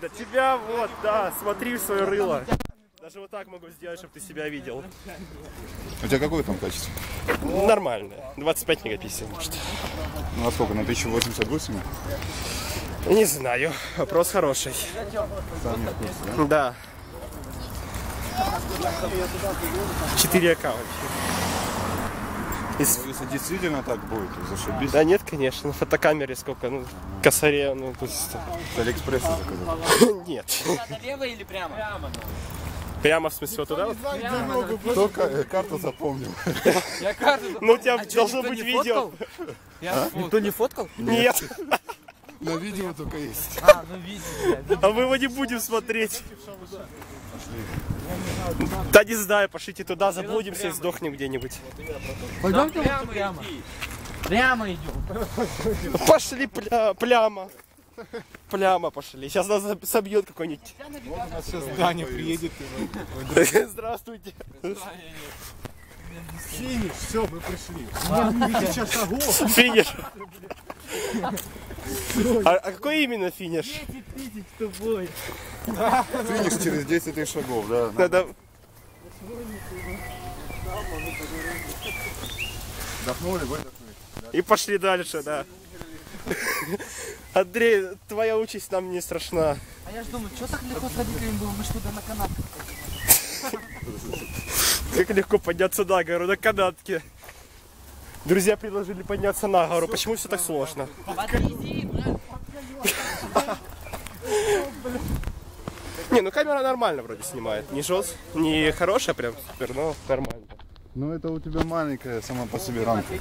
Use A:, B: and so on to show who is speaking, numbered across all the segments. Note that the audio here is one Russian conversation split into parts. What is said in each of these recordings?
A: Да тебя вот, да, смотри в свое рыло. Даже вот так могу сделать, чтобы ты себя видел.
B: У тебя какое там качество?
A: Нормально. 25 мегапикселей, может.
B: Ну а сколько, на 1080
A: Не знаю. Вопрос хороший.
B: Сами в курсе,
A: Да.
B: да?
A: 4 вообще. Из-
B: Ну, Если действительно так будет, то зашибись.
A: Да нет, конечно. На фотокамере сколько? Ну, косаре, ну, то есть...
B: С Алиэкспресса заказал.
A: Нет.
C: Налево или прямо? Прямо.
A: Прямо в смысле вот туда?
B: Только э, карту запомнил.
C: Я карту...
A: Ну, у тебя
C: А
A: должно быть видео.
C: Я Никто не фоткал?
A: Нет.
B: На видео только есть.
C: А, ну видите.
A: А мы его не будем смотреть. Да не знаю, пошлите туда, заблудимся и сдохнем где-нибудь.
C: Пойдемте прямо. Прямо. Прямо идем.
A: Пошли, пля, пляма. Пляма пошли. Сейчас нас собьет какой-нибудь.
B: Сейчас Даня приедет.
A: Здравствуйте.
B: Финиш, все, мы пришли. Тысяча шагов.
A: Финиш. А, а какой именно финиш?
B: Финиш через 10 тысяч шагов, да.
A: Надо...
B: Вдохнули, выдохнули.
A: И пошли дальше, да. Андрей, твоя участь нам не страшна.
C: А я ж думаю, что так легко с родителями было, мы туда на канат.
A: Как легко подняться на гору на канатке. Друзья предложили подняться на гору. Почему все так сложно?
C: Подвези.
A: Не, ну камера нормально вроде снимает. Не жест, не хорошая прям супер, но нормально.
B: Ну это у тебя маленькая сама по себе рамка.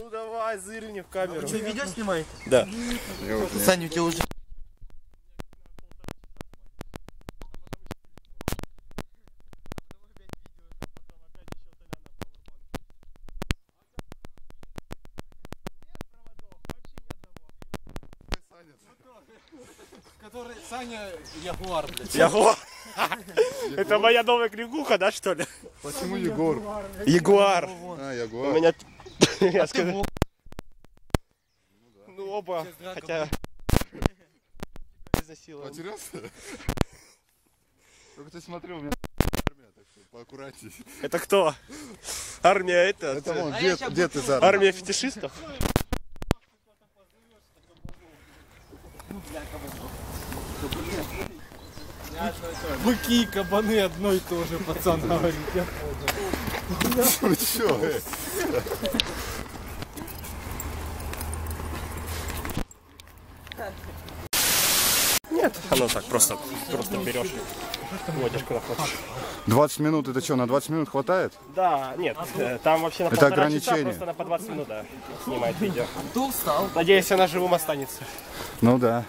A: Ну давай, зырни в камеру.
C: Что, видео снимаете?
A: Да.
C: Саня, у тебя уже...
D: Который Саня Ягуар, блядь.
A: Ягуар. Это моя новая кликуха, да, что ли?
B: Почему Егор?
A: Ягуар.
B: А,
A: У
B: Ягуар.
A: меня... Я скажу... Оба, хотя... Изнасиловал.
B: Потерялся? Только ты смотрел, у меня армия, так что поаккуратней.
A: Это кто? Армия это?
B: Это вон,
C: А
B: дед,
C: щас
B: дед из армии.
A: Армия фетишистов?
D: Быки и кабаны одно и то же, пацан говорит. Я
B: Ну чё, э?
A: Нет, оно так, просто, просто берешь, водишь куда хочешь.
B: 20 минут, это что, на 20 минут хватает?
A: Да, нет, э, там вообще на
B: Это
A: полтора часа
B: ограничение.
A: просто на по 20 минут, да, снимает видео. Надеюсь, она живым останется.
B: Ну да.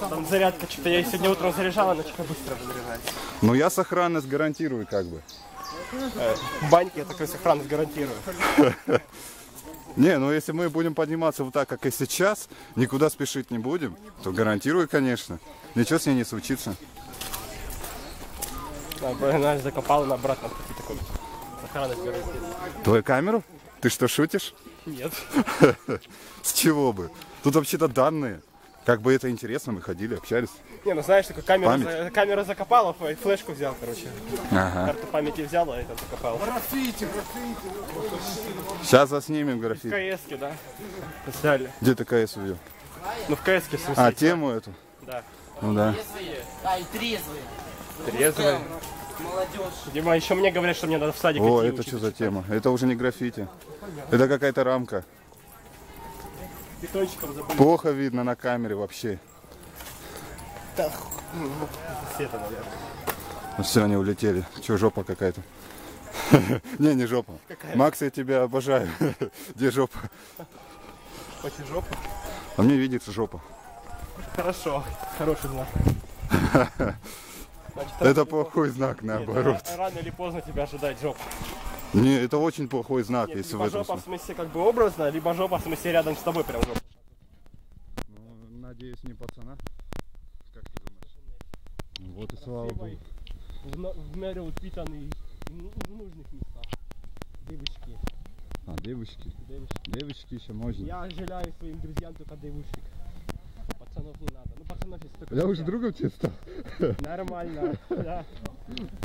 A: Там зарядка, что-то я сегодня утром заряжала, она что-то быстро заряжается.
B: Ну я сохранность гарантирую как бы.
A: В баньке я такой сохранность гарантирую.
B: Не, ну если мы будем подниматься вот так, как и сейчас, никуда спешить не будем, то гарантирую, конечно. Ничего с ней не случится.
A: Она закопала на обратном пути такой. Гарантирую.
B: Твою камеру? Ты что, шутишь?
A: Нет.
B: С чего бы? Тут вообще-то данные. Как бы это интересно, мы ходили, общались.
A: Не, ну знаешь, такой камеру,
B: Память.
A: за- камеру закопала, ф- флешку взял, короче.
B: Ага.
A: Карту памяти взял, а это закопал.
B: Сейчас заснимем графит.
A: КСки, да? Взяли.
B: Где ты КС увидел?
A: Ну в КСке, в смысле.
B: А, тему эту?
A: Да.
B: Ну да.
C: Трезвые. А, и трезвые.
A: Трезвый.
C: Молодежь.
A: Дима, еще мне говорят, что мне надо в садик
B: О,
A: идти
B: это что за тема? Это уже не граффити. Это какая-то рамка. Плохо видно на камере вообще.
A: Света, наверное.
B: Ну все, они улетели. Че, жопа какая-то? Не, не жопа. Макс, я тебя обожаю. Где жопа?
A: Хоть жопа.
B: А мне видится жопа.
A: Хорошо. Хороший знак. Значит,
B: Это плохой знак,
A: нет,
B: наоборот.
A: ра- Рано или поздно тебя ожидает жопа.
B: Не, это очень плохой знак,
A: Нет,
B: если в
A: либо
B: этом
A: жопа в
B: смысле.
A: как бы образно, либо жопа в смысле рядом с тобой прям жопа.
B: Ну, Надеюсь, не пацана. Как ты думаешь? Вот и слава богу.
A: В, в мере упитанный в нужных местах. Девочки.
B: А, девочки.
A: Девочки.
B: Девочки еще можно.
A: Я жалею своим друзьям только девушек. Пацанов не надо. Ну пацанов есть только
B: Я уже другом тебе стал.
A: Нормально, да.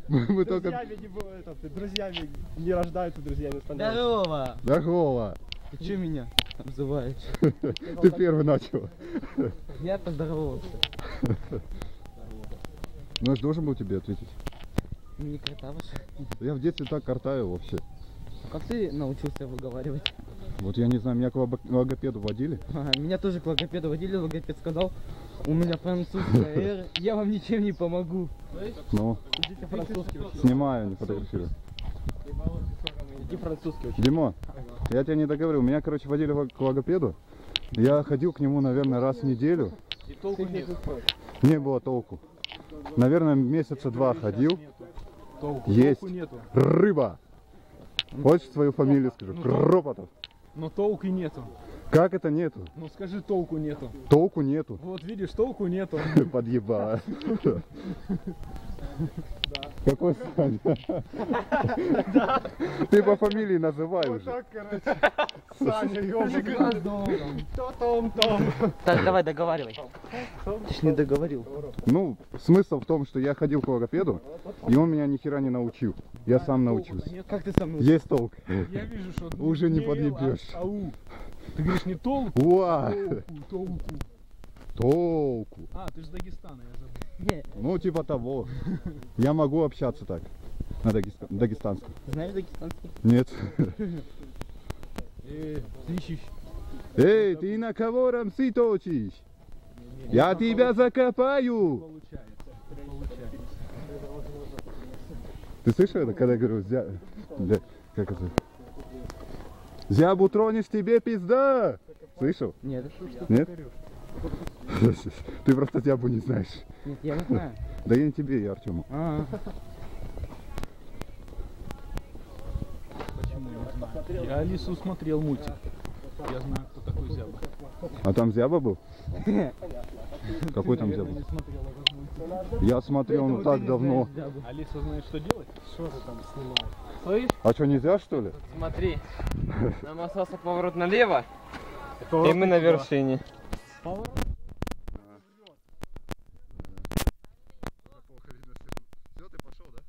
B: Мы мы только...
A: Друзьями не бывают, этот, друзьями не рождаются, друзьями становятся.
E: Здорово.
B: Здорово.
E: Ты что меня обзываешь?
B: Ты первый начал.
E: Я поздоровался.
B: Ну, я же должен был тебе ответить.
E: Не картавишь?
B: Я в детстве так картаю вообще.
E: А как ты научился выговаривать?
B: Вот я не знаю, меня к лого- логопеду водили.
E: Ага, меня тоже к логопеду водили, логопед сказал, у меня французская «Р», я вам ничем не помогу.
B: Ну,
A: Идите французский учить.
B: снимаю, не фотографирую.
A: Иди французский.
B: Димон, я тебя не договорил. Меня, короче, водили к логопеду. Я ходил к нему, наверное, раз в неделю.
A: И толку нет.
B: Не было толку. Наверное, месяца два ходил.
F: Толку,
B: Есть.
F: толку нету.
B: Рыба. Хочешь свою фамилию скажу? Кропотов.
F: Но толку нету.
B: Как это нету?
F: Ну скажи, толку нету.
B: Толку нету.
F: Вот видишь, толку нету.
B: Подъебала. Какой Саня? Ты по фамилии называй уже.
A: Так, короче. Саня, ёбаный. Кто Том, Том?
E: Так, давай, договаривай. Ты ж не договорил.
B: Ну, смысл в том, что я ходил к логопеду, и он меня ни хера не научил. Я сам научился.
E: Как ты со мной?
B: Есть толк.
F: Я вижу, что...
B: Уже не подъебешь.
F: а- Ау. Ты говоришь не толку,
B: Уа!
F: толку, толку.
B: Толку.
F: А, ты же с Дагестана, я забыл.
B: Ну, типа того. Я могу общаться так. На дагеста- дагестанском.
E: знаешь дагестанский?
B: Нет.
F: Э.
B: Эй, ты на кого рамсы точишь? Я тебя закопаю!
F: Получается. Получается.
B: Ты слышал это, когда я говорю, зя... да, как это? Зябу тронешь, тебе пизда! Слышал?
E: Нет,
B: Нет? Ты просто зябу не знаешь.
E: нет, я не знаю.
B: Да я не тебе, я Артему.
E: А,
F: Почему не знаю? Я Алису смотрел мультик. Я знаю, кто такой Зяба.
B: А там зяба был? Какой там зяба? Я смотрел, ну так давно.
F: Алиса знает, что делать?
A: Что ты там снимаешь?
E: Слышь?
B: А что, нельзя что ли?
E: Смотри, нам остался поворот налево, и мы на вершине.
B: Все, ты пошел, да?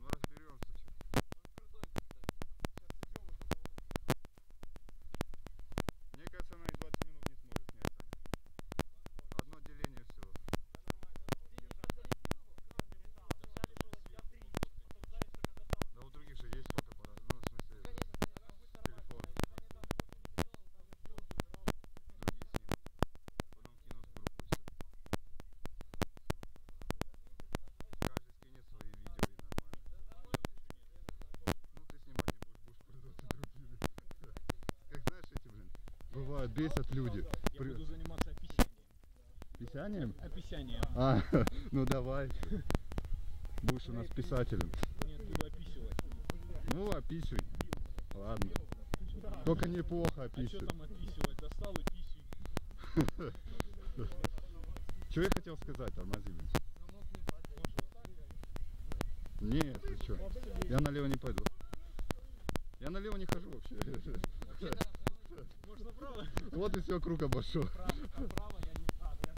B: Ну разберемся. Мне кажется, она и 20 минут не сможет снять, Саня. Одно деление всего. Да у других же есть фотоаппарат. Ну, в смысле, телефон. Другие снимут. Потом кинут в группу все. Каждый скинет свои видео и нормально. Ну, ты снимать не будешь, будешь пользоваться другими. Как знаешь, эти, блин, бывают, бесят люди.
F: Я
B: При-
F: буду заниматься описанием.
B: Писанием?
F: Описанием.
B: А, ну давай. Будешь у нас писателем.
F: Нет, буду описывать.
B: Ну, описывай. Ладно. Только неплохо
F: А что
B: описывай.
F: там описывать? Достал и писю.
B: Что я хотел сказать, блин. Нет, ты что? Я налево не пойду. Я налево не хожу вообще.
F: Можно право?
B: Вот и все, круг обошел.
F: Право я не... А, я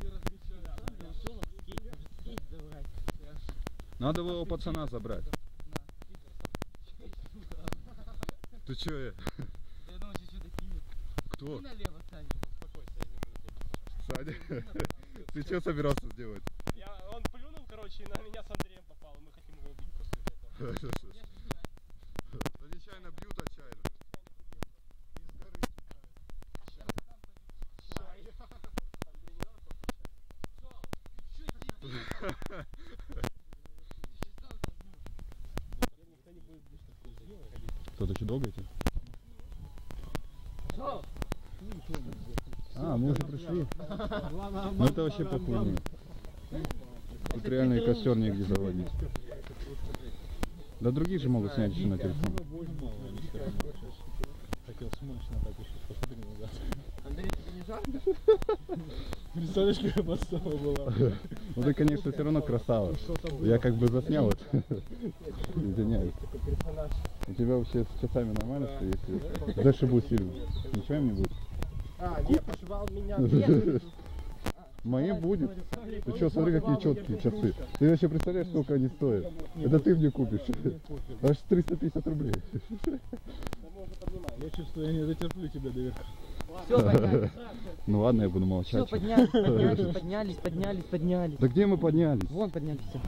F: Ты разрешил.
B: Надо было у пацана забрать. Ты че?
E: Я думал, чуть-чуть кинет.
B: Кто?
E: налево, Саня.
B: Саня? Ты что собирался сделать?
A: Я, он плюнул, короче, и на меня с Андреем попал. Мы хотим его убить после этого.
B: Да нечаянно бьют отчаянно. Кто-то еще долго идти? А, мы уже пришли. Ну это вообще похуй. Тут реально и костер негде заводить. Да другие же могут снять еще на телефон.
F: Хотел смачно так еще, посмотри назад. Представляешь, какая подстава была?
B: Ну ты, конечно, все равно красава. Я как бы заснял это. Извиняюсь. У тебя вообще с часами нормально, что если зашибу сильно? Ничего им не будет?
A: А, нет, пошибал меня.
B: Мои будет. Ты что, смотри, какие четкие часы. Ты вообще представляешь, сколько они стоят? Это ты мне купишь. Аж 350 рублей.
F: Я чувствую, я не дотерплю тебя до верха.
E: Все, поднялись.
B: Ну ладно, я буду
E: Все,
B: молчать.
E: поднялись, поднялись, поднялись, поднялись, поднялись.
B: Да где мы поднялись?
E: Вон поднялись все.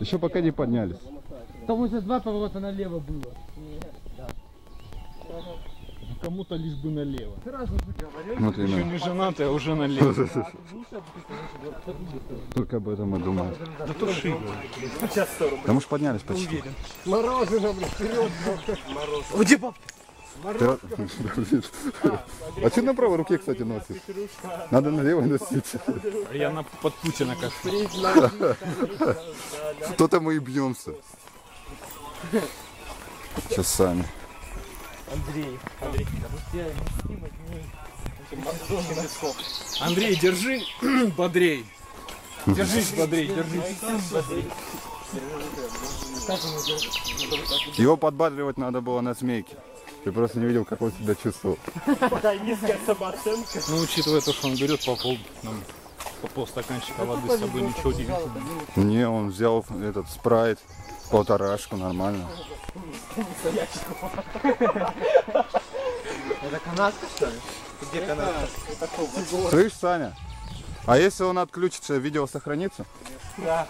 B: Еще пока не поднялись.
E: Там уже два поворота налево было.
F: Кому-то лишь бы налево.
B: Смотри,
F: Еще
B: ну,
F: не женатый, а уже налево.
B: только об этом и думаю.
F: Да туши.
A: Сейчас 100 рублей.
B: Да мы ж поднялись почти.
A: Мороженое, блин, вперед. Мороженое. Где бабки?
B: Ты- А что на правой руке, кстати, носишь? Надо на левой носить.
F: Я на, под Путина как
B: Кто-то мы и бьемся. Сейчас
A: Андрей. Андрей,
F: Андрей, держи бодрей. Держись, бодрей, держись.
B: Его подбадривать надо было на змейке. Ты просто не видел, как он себя чувствовал.
A: Такая низкая самооценка.
F: Ну, учитывая то, что он берет по пол, нам, по полстаканчика воды с собой, ничего удивительного.
B: Не, он взял этот спрайт, полторашку, нормально.
E: Это канадка, что ли? Где канадка?
B: Слышь, Саня, а если он отключится, видео сохранится?
A: Да,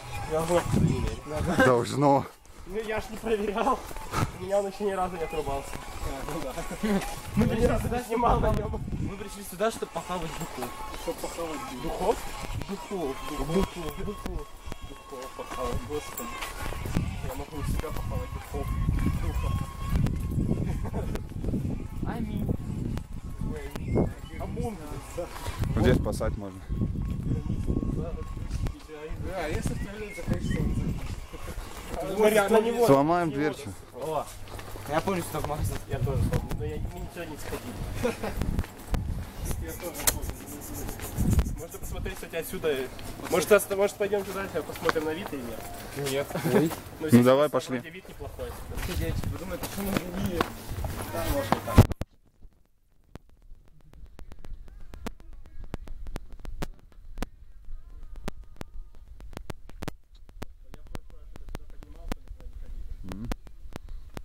A: должно. Ну я ж не проверял. У меня он еще ни разу не отрубался. Мы разу не снимал на нем.
E: Мы пришли сюда, чтобы похавать духов.
A: Что похавать? Духов? Духов. Духов. Духов. Духов похавать, господи. Могу себя похавать духов. Духов.
E: Аминь.
A: Амун.
B: Здесь спасать можно.
A: Да, если стрелять, захочется. Смотри, на него.
B: Сломаем дверь. чё?
A: О,
E: Я помню, что в магазин.
A: я тоже помню, но я ничего не сходил. Я тоже помню. Можно посмотреть, кстати, отсюда. Может, может пойдем туда, посмотрим на вид или нет?
F: Нет.
A: Ну, здесь
B: давай, пошли.
A: вид неплохой.
E: Вы думаете, мы не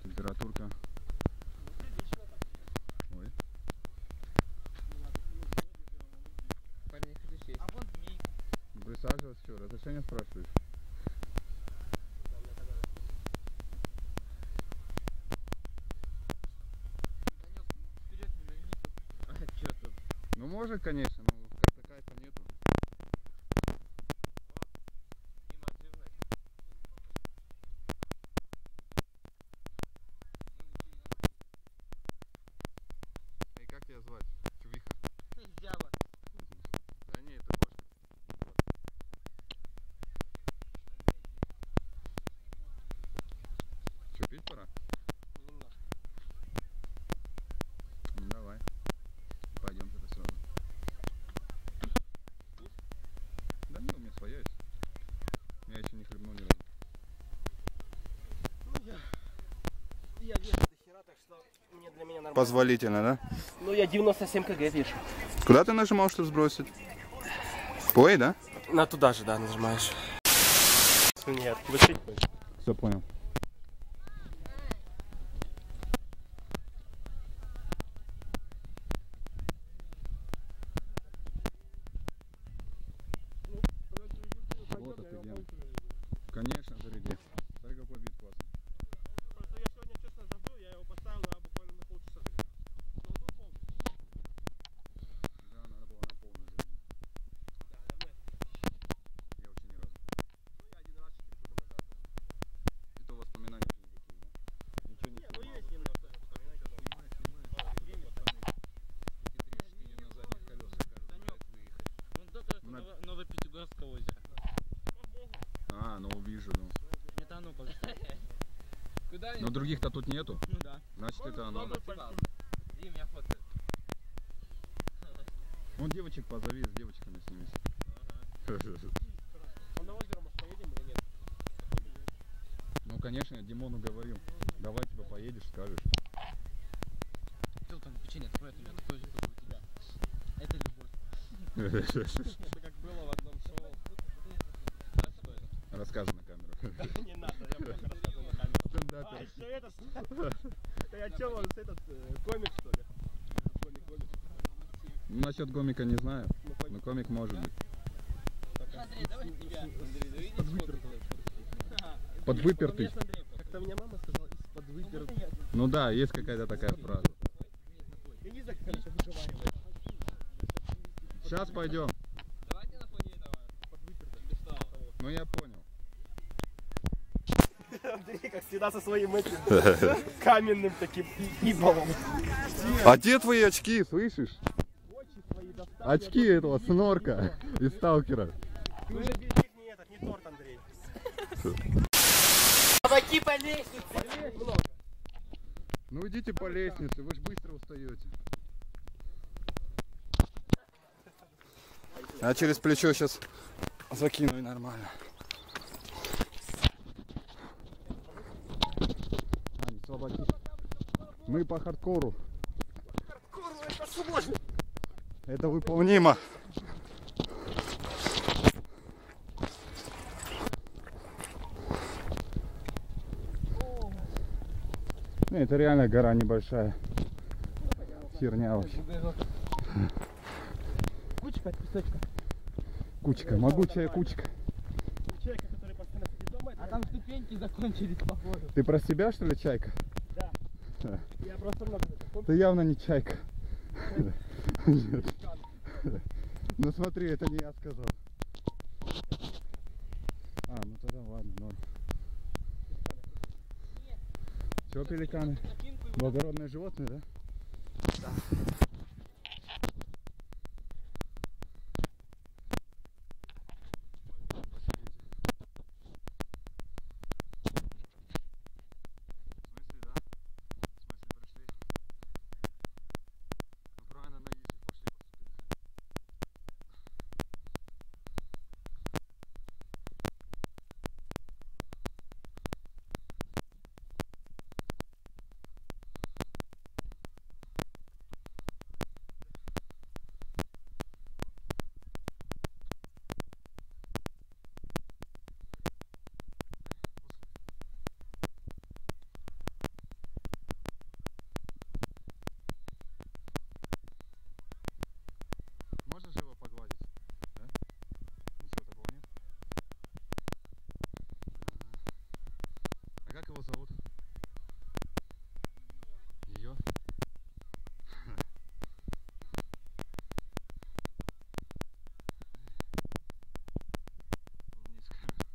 B: Температурка. Ой. Что, разрешение спрашиваешь? Ну может, конечно, но как такая-то нету. Эй, как тебя звать? Чувиха. Да не, это кошка. Что, пить пора? Ну давай. Пойдем тогда сразу. Да не, у меня своя есть. Я еще не хлебнул ни разу.
A: Я вешу до хера, так что мне для меня нормально.
B: Позволительно, да?
A: Ну, я 97 кг вешу.
B: Куда ты нажимал, чтобы сбросить? Плей, да?
A: На туда же, да, нажимаешь. Нет, вышить
B: Все понял. Вот офигенно. Конечно, заряди. Смотри, какой вид классный.
A: Просто я сегодня честно забыл, я его поставил на буквально на полчаса.
B: Да, надо было на полную зарядить. Я вообще ни разу.
A: Я один раз 4 года назад.
B: И то воспоминания уже никакие, да? Ничего не
A: Ну
B: снимал.
A: есть немного вспоминать.
B: Эти три штуки на задних колесах, на...
C: Новое Пятигорское озеро.
B: А, ну вижу, ну.
C: Метану Куда
B: Но других-то тут нету.
C: Ну да.
B: Значит, это оно.
C: Дим, я фоткаю.
B: Вон девочек позови, с девочками снимись.
A: А на озеро, может, поедем или нет?
B: Ну, конечно, я Димону говорил. Давай, типа, поедешь, скажешь.
C: Пил там печенье, открой это, такое же, как у тебя. Это любовь.
A: Это как было в одном шоу.
B: Рассказывай на камеру.
A: Не надо, я просто рассказываю на камеру. А,
B: Стендапер.
A: еще это... Я че, он этот э, комик, что ли? Комик, комик.
B: Ну, насчет гомика не знаю, но
A: комик.
B: может быть.
C: Андрей, давай тебя. Андрей, да видишь фотку?
B: Подвыпертый.
A: Как-то мне мама сказала, из-под.
B: Ну да, есть какая-то такая фраза.
A: Я не знаю, как она это выговаривает.
B: Сейчас пойдем.
C: Давайте на фоне этого.
A: Под выпер...
B: Ну я понял.
A: Андрей, как всегда, со своим этим каменным таким идолом.
B: А где твои очки, слышишь? Очки этого снорка из сталкера.
A: Ты уже без них не этот, не торт, Андрей.
C: Помоги по лестнице.
B: Ну идите по лестнице, вы же быстро устаете. А через плечо сейчас закину и нормально. Слабаки. Мы по хардкору.
A: Курва, это сложно.
B: Это выполнимо. Ну, Это реально гора небольшая. Херня вообще.
C: Кучка от песочка.
B: Кучка, могучая кучка.
A: Человека, который постоянно сидит дома,
C: А там ступеньки закончились, походу.
B: Ты про себя что ли, чайка?
A: я просто много.
B: Ты явно не чайка. Нет. Ну смотри, это не я сказал. А, ну тогда ладно, ноль. Че, пеликаны? Благородное животное, да? В смысле, да? В смысле, прошли? Ну правильно, на изи, пошли поступили. Можно же его погладить? Да? Ничего такого нет? А как его зовут? Ее? Вниз камеру.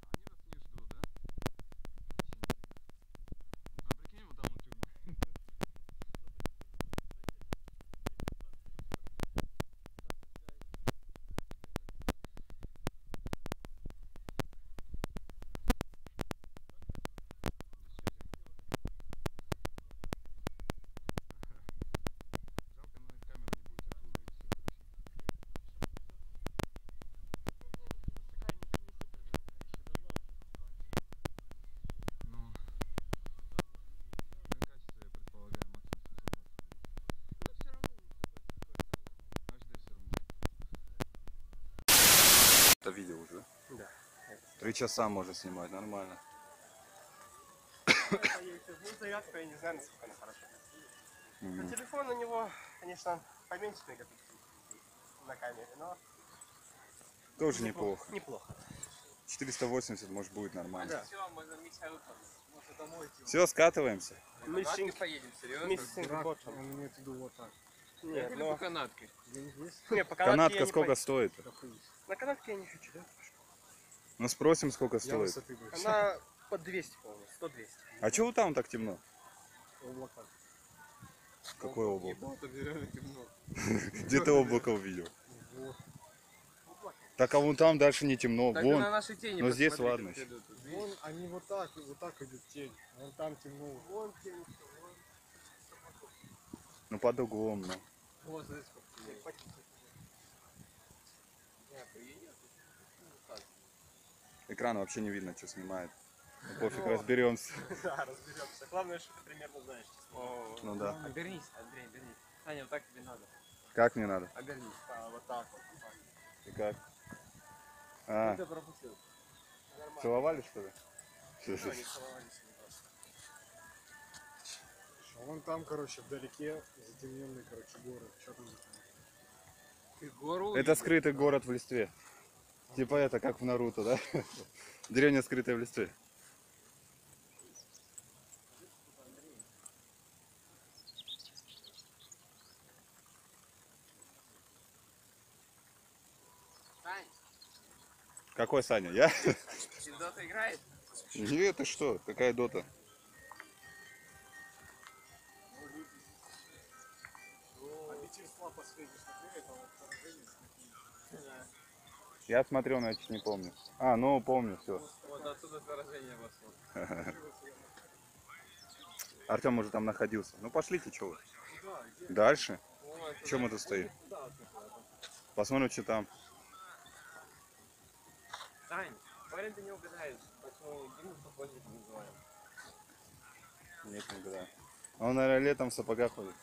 B: Они вас не ждут, да? А прикинь, вот там вот тюрьма. Жалко, на камеру не будет оттуда и всё. Ну, ну и качество, я предполагаю, максимум 720. HD все равно. Это видео уже?
A: Да.
B: Три часа можно снимать, нормально.
A: Ну, зарядка, я не знаю, насколько она хорошо.
B: Мгм.
A: Телефон у него, конечно, поменьше мегапикселей на камере, но
B: Тоже неплохо.
A: Неплохо.
B: 480 может будет нормально.
A: Да.
C: Все, идти.
B: Все, скатываемся.
C: Серьезно?
A: missing bottom.
D: Он имеет в виду вот так.
A: Нет,
C: Или
A: но...
C: по канатке?
A: Не, по канатке я
B: Канатка
A: не
B: сколько
A: пойду.
B: стоит?
A: На канатке я не хочу, да?
B: Ну спросим, сколько
D: Я
B: стоит.
E: Она по 200, по-моему, 100-200.
B: А чего там так темно?
D: Облака.
B: Какое облако? Где ты облако увидел?
D: Вот.
B: Так а вон там дальше не темно.
E: Так
B: Вон.
E: на наши тени
B: но здесь ладно.
D: Вон они вот так, вот так идут тень. Вон там темно. Вон тень.
B: Ну под углом, ну.
E: Вот, смотри, сколько теней.
B: Экран вообще не видно, что снимает. Ну, пофиг, разберемся.
A: Да, разберемся. Главное, что ты примерно знаешь. честно.
B: Ну да.
E: Обернись, Андрей, обернись. Аня, вот так тебе надо.
B: Как мне надо?
E: Обернись.
A: А, вот так вот.
B: И как? А,
E: Ты пропустил.
B: целовали что ли?
A: Ну, они целовались не.
D: А вон там, короче, вдалеке затемненный, короче, город. Что там за
E: Ты гору
B: Это скрытый город в листве. Типа это, как в Наруто, да? Деревня скрытая в листве.
E: Сань,
B: Какой Саня? Я?
E: Сильдота играет?
B: Нет, ты что? Какая дота? Я смотрел, но я чуть не помню. А, ну помню, все.
E: Вот оттуда поражение пошло.
B: Артем уже там находился. Ну пошлите, что вы. Дальше? Чем мы тут стоим? Посмотрим, что там.
E: Сань, парень ты не угадаешь, поэтому Диму сапожник называем.
B: Нет, не угадаю. Он, наверное, летом в сапогах ходит.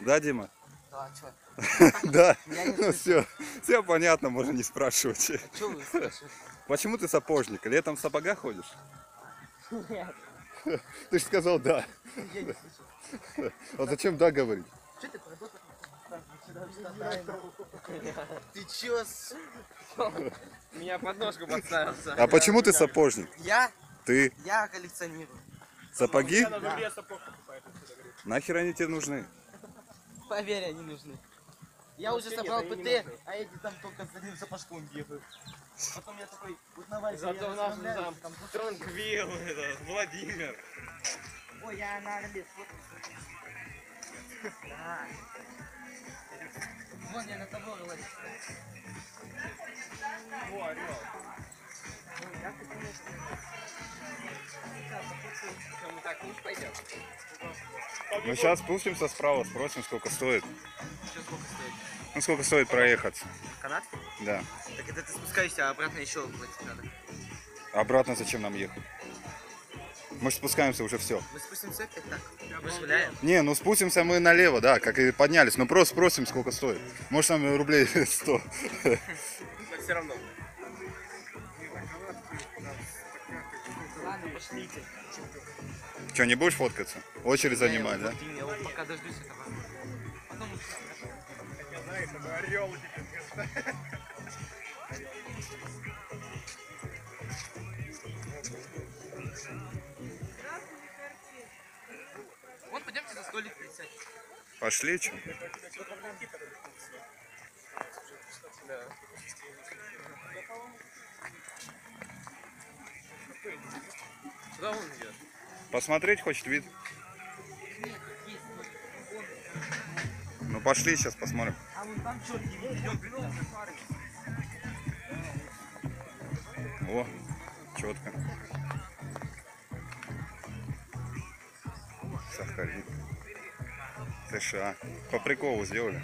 B: Да, Дима?
E: Да, чё?
B: Да. Ну все, все понятно, можно не спрашивать.
E: Чё вы слышите?
B: Почему ты сапожник? Летом в сапогах ходишь?
E: Нет,
B: Ты же сказал да.
E: я не слышу.
B: А зачем да говорить?
E: Чё ты? Ты чё? с- Меня подножку подставился.
B: А почему ты сапожник?
E: Я?
B: Ты
E: Я коллекционирую.
B: сапоги?
A: Говорю.
B: Нахер они тебе нужны?
E: Поверь, они нужны. Я уже
A: Вообще
E: собрал
A: нет,
E: ПТ, а эти там только с одним сапожком бегают. Потом я такой, узнавай,
A: Зато у нас там Тронквилл, это, Владимир.
E: Ой, я на арбит. Да. Вон я на того ловлю.
B: Ну сейчас спустимся справа, спросим, сколько стоит.
E: Что сколько стоит?
B: Ну сколько стоит проехаться?
E: Канат?
B: Да.
E: Так это ты спускаешься, а обратно еще платить надо.
B: Обратно зачем нам ехать? Мы же спускаемся уже все.
E: Мы спустимся опять так. Мы же гуляем.
B: Не, ну спустимся мы налево, да, как и поднялись. Ну просто спросим, сколько стоит. Может там рублей 100.
A: Так все равно.
E: Ладно, пошлите.
B: Че, не будешь фоткаться? Очередь занимать, да?
E: Я вот пока дождусь этого. Потом
A: Я знаю, это орел.
E: Вот пойдемте за столик присядем.
B: Пошли, че?
E: Да. Куда он идет?
B: Посмотреть хочет вид? Ну пошли, сейчас посмотрим. О, четко. Сахарин. США. По приколу сделали.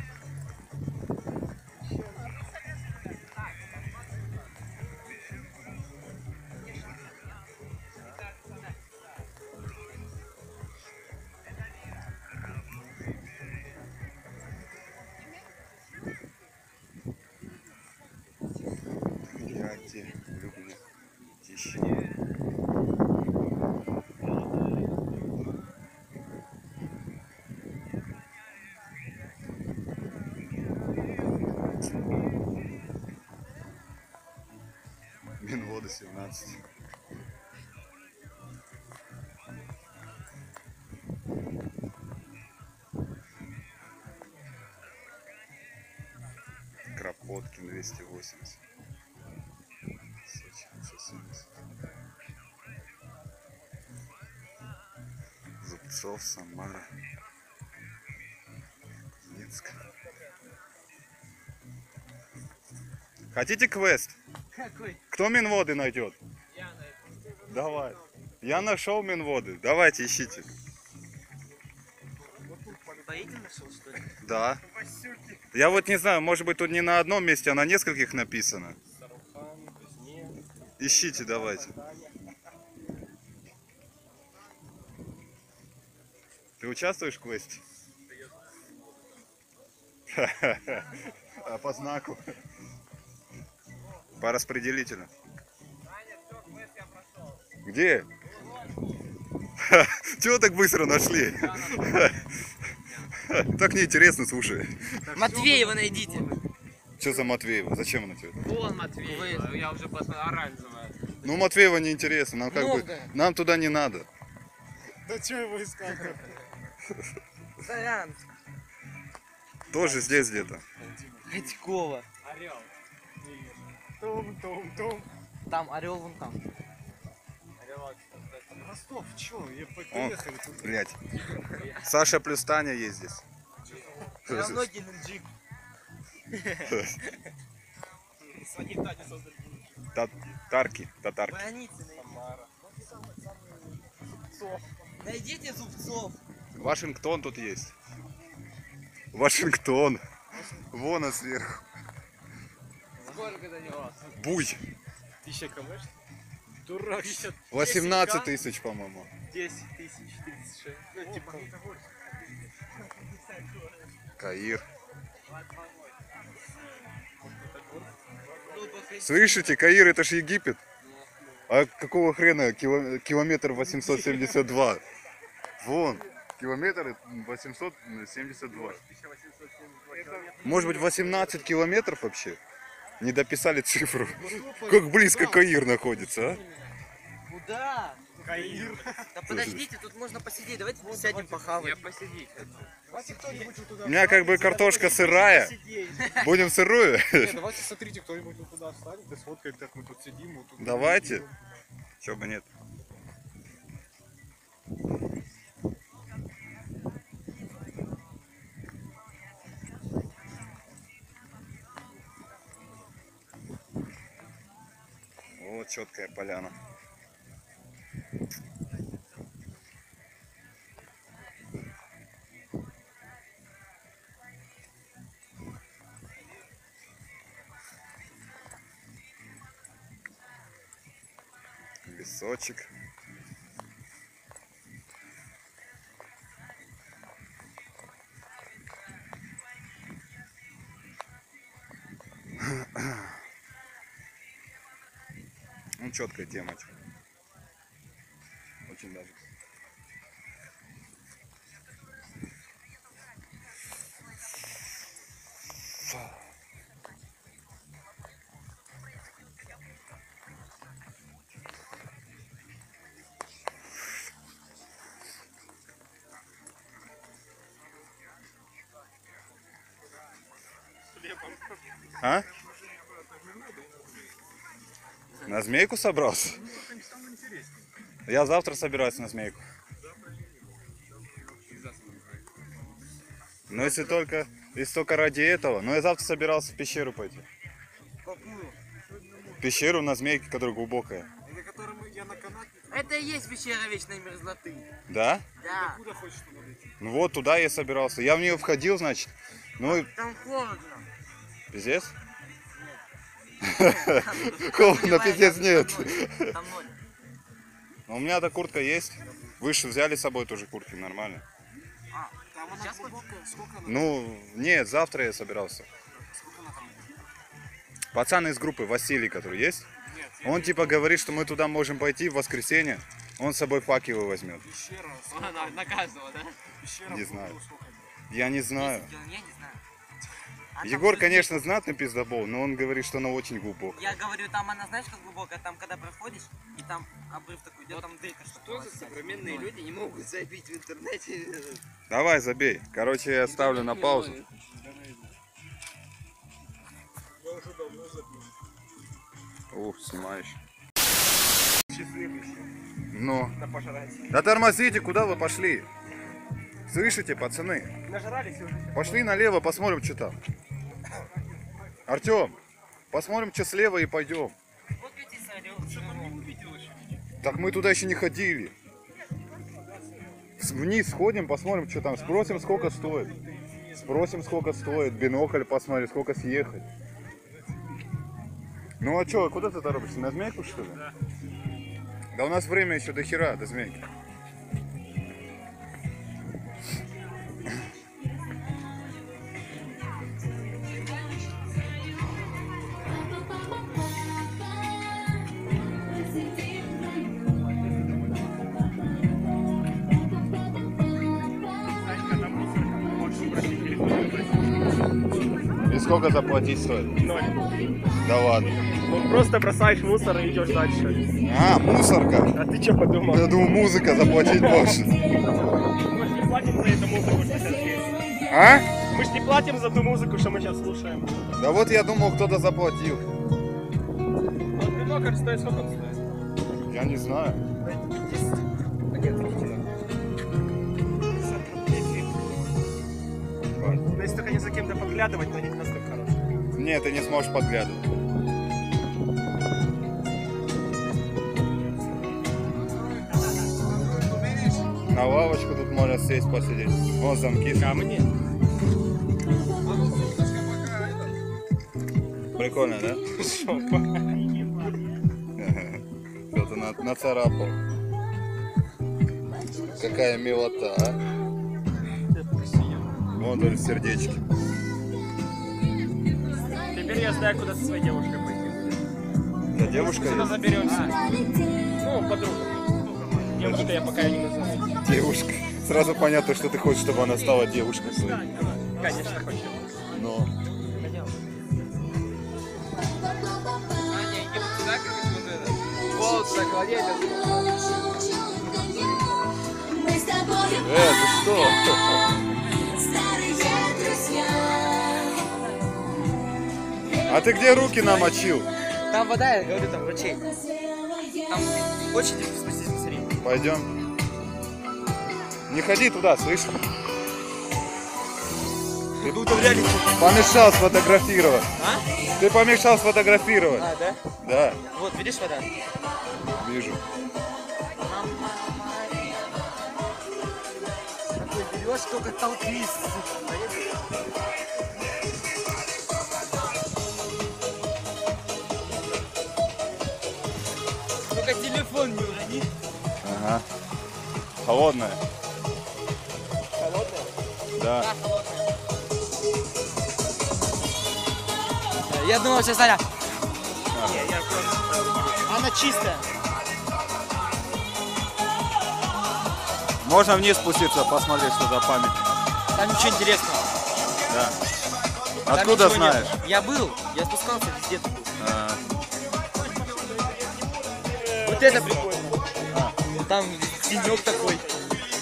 B: 280. Сочи 670. Зубцов, Самара, Кузнецк. Хотите квест?
E: Какой?
B: Кто минводы найдет? Я найду. Давай. Я нашел минводы. Давайте ищите.
E: Боите нашел что ли?
B: Да. Я вот не знаю, может быть тут не на одном месте, а на нескольких написано. Ищите, давайте. Ты участвуешь в квесте? А по знаку? По распределителю. Где? Чего так быстро нашли? Так неинтересно, слушай.
E: Матвеева найдите.
B: Что за Матвеева? Зачем она тебе?
E: Вон Матвеева.
D: Я уже посмотрел, оранжевая.
B: Ну, Матвеева неинтересно, нам как бы, нам туда не надо.
D: Да что его искать?
E: Сорян.
B: Тоже здесь где-то.
E: Ходькова.
D: Орел. Том, том, том.
E: Там орел вон там.
D: Ростов, чё? Я поехали тут.
B: блядь. Саша плюс Таня есть здесь.
E: Равно Геленджик.
D: Они Таня создали.
B: Татарки, татарки.
E: Найдите.
D: Самара.
E: Найдите зубцов.
B: Вашингтон тут есть. Вашингтон. Вон он сверху.
E: Сколько до него?
B: Буй.
D: Тысяча км? Дурак.
B: 18 тысяч, по-моему.
D: 10 тысяч, 36. Ну, типа,
B: Каир.
E: Ну,
B: Слышите, Каир это ж Египет. А какого хрена кило- километр 872? Вон, километр 872. Может быть 18 километров вообще? Не дописали цифру. Как близко Каир находится, а?
E: Куда?
D: Каир.
E: Да подождите, тут можно посидеть. Давайте сядем похавать.
D: посидеть Давайте кто-нибудь вот туда.
B: У меня как бы картошка сырая. Будем сырую?
D: Давайте смотрите, кто-нибудь вот туда встанет и сфоткает, как мы тут сидим.
B: Давайте. Чё бы нет. Вот четкая поляна. Лесочек. Ну, четкая тема. чё. Очень даже. А? На змейку собрался? Я завтра собираюсь на змейку. Но если только, если только ради этого. Но я завтра собирался в пещеру пойти.
E: Какую?
B: В пещеру на змейке, которая глубокая.
D: На котором я на канате.
E: Это и есть пещера вечной мерзлоты.
B: Да?
E: Да.
D: Куда хочешь туда дойти?
B: Ну вот, туда я собирался. Я в нее входил, значит. Ну, и
E: Там холодно.
B: пиздец. Холодно, пиздец, нет.
E: Там ноль.
B: Но у меня-то куртка есть. Выше взяли с собой тоже куртки, нормально.
E: А?
B: Ну, нет, завтра я собирался.
D: Сколько она там?
B: Пацан из группы, Василий, который есть,
D: Нет,
B: он типа говорит, что мы туда можем пойти в воскресенье. Он с собой факелы возьмет.
D: пещера.
E: А, на, каждого, да?
D: Пещера.
B: Не знаю. Я не знаю.
E: 10 кило- я не знаю. А там
B: Егор, конечно, знатный пиздобол, но он говорит, что она очень глубокая.
E: Я говорю, там она, знаешь, как глубокая, там, когда проходишь, и там обрыв такой, идет, там дырка,
G: Что за современные люди не могут забить в интернете?
B: Давай, забей. Короче, я ставлю на паузу.
D: Я уже давно забил.
B: Ух, снимаешь.
A: Счастливый
B: Ну.
A: пожрать.
B: Да тормозите, куда вы пошли? Слышите, пацаны?
A: Нажрались уже.
B: Пошли налево, посмотрим, что там. Артем, посмотрим, что слева и пойдем. Так мы туда еще не ходили. Вниз сходим, посмотрим, что там. Спросим, сколько стоит. Спросим, сколько стоит. Бинокль посмотрим, сколько съехать. Ну а что, куда ты торопишься? На змейку, что ли? Да. Да у нас время еще до хера, до змейки. Сколько заплатить стоит?
A: Ноль.
B: Да ладно.
A: Ну просто бросаешь мусор и идешь дальше.
B: А, мусорка.
A: А ты что подумал?
B: Я думаю, музыка заплатить больше.
A: Мы же не платим за эту музыку, что сейчас есть.
B: А?
A: Мы же не платим за ту музыку, что мы сейчас слушаем.
B: Да вот я думал, кто-то заплатил.
A: Вот бинокль стоит, сколько он стоит?
B: Я не знаю.
A: А Ну, если только не за кем-то подглядывать, но не настолько хорошие.
B: Не, ты не сможешь подглядывать. На лавочку тут можно сесть посидеть. Вон замки.
A: Камни?
B: Прикольно, да? Кто-то на, нацарапал. Какая милота, а? Вон тут сердечки.
A: Я знаю, куда со своей девушкой пойти.
B: Да, девушка есть?
A: заберемся? Ну, подруга. Девушка я пока ее не назову.
B: Девушка. Сразу понятно, что ты хочешь, чтобы она стала девушкой своей.
A: Конечно, хочу.
B: Но.
H: Мы с тобою
B: Э, ты что? А ты где руки намочил?
E: Там вода, я говорю, там ручей. Там очередь спустись, посмотри.
B: Пойдем. Не ходи туда, слышишь?
E: Ты был там реально
B: Помешал сфотографировать.
E: А?
B: Ты помешал сфотографировать.
E: А, да?
B: Да,
E: Вот, видишь вода?
B: вижу.
E: Берешь, только толкнись. Не урони.
B: Ага. Холодная.
A: Холодная?
B: Да.
E: Я думал, сейчас Аня.
A: Не, я просто...
E: Она чистая.
B: Можно вниз спуститься, посмотреть, что за память.
E: Там ничего интересного.
B: Да. Откуда
E: ничего нет.
B: знаешь?
E: Я был, я спускался везде Вот это прикольно. Там тенек такой.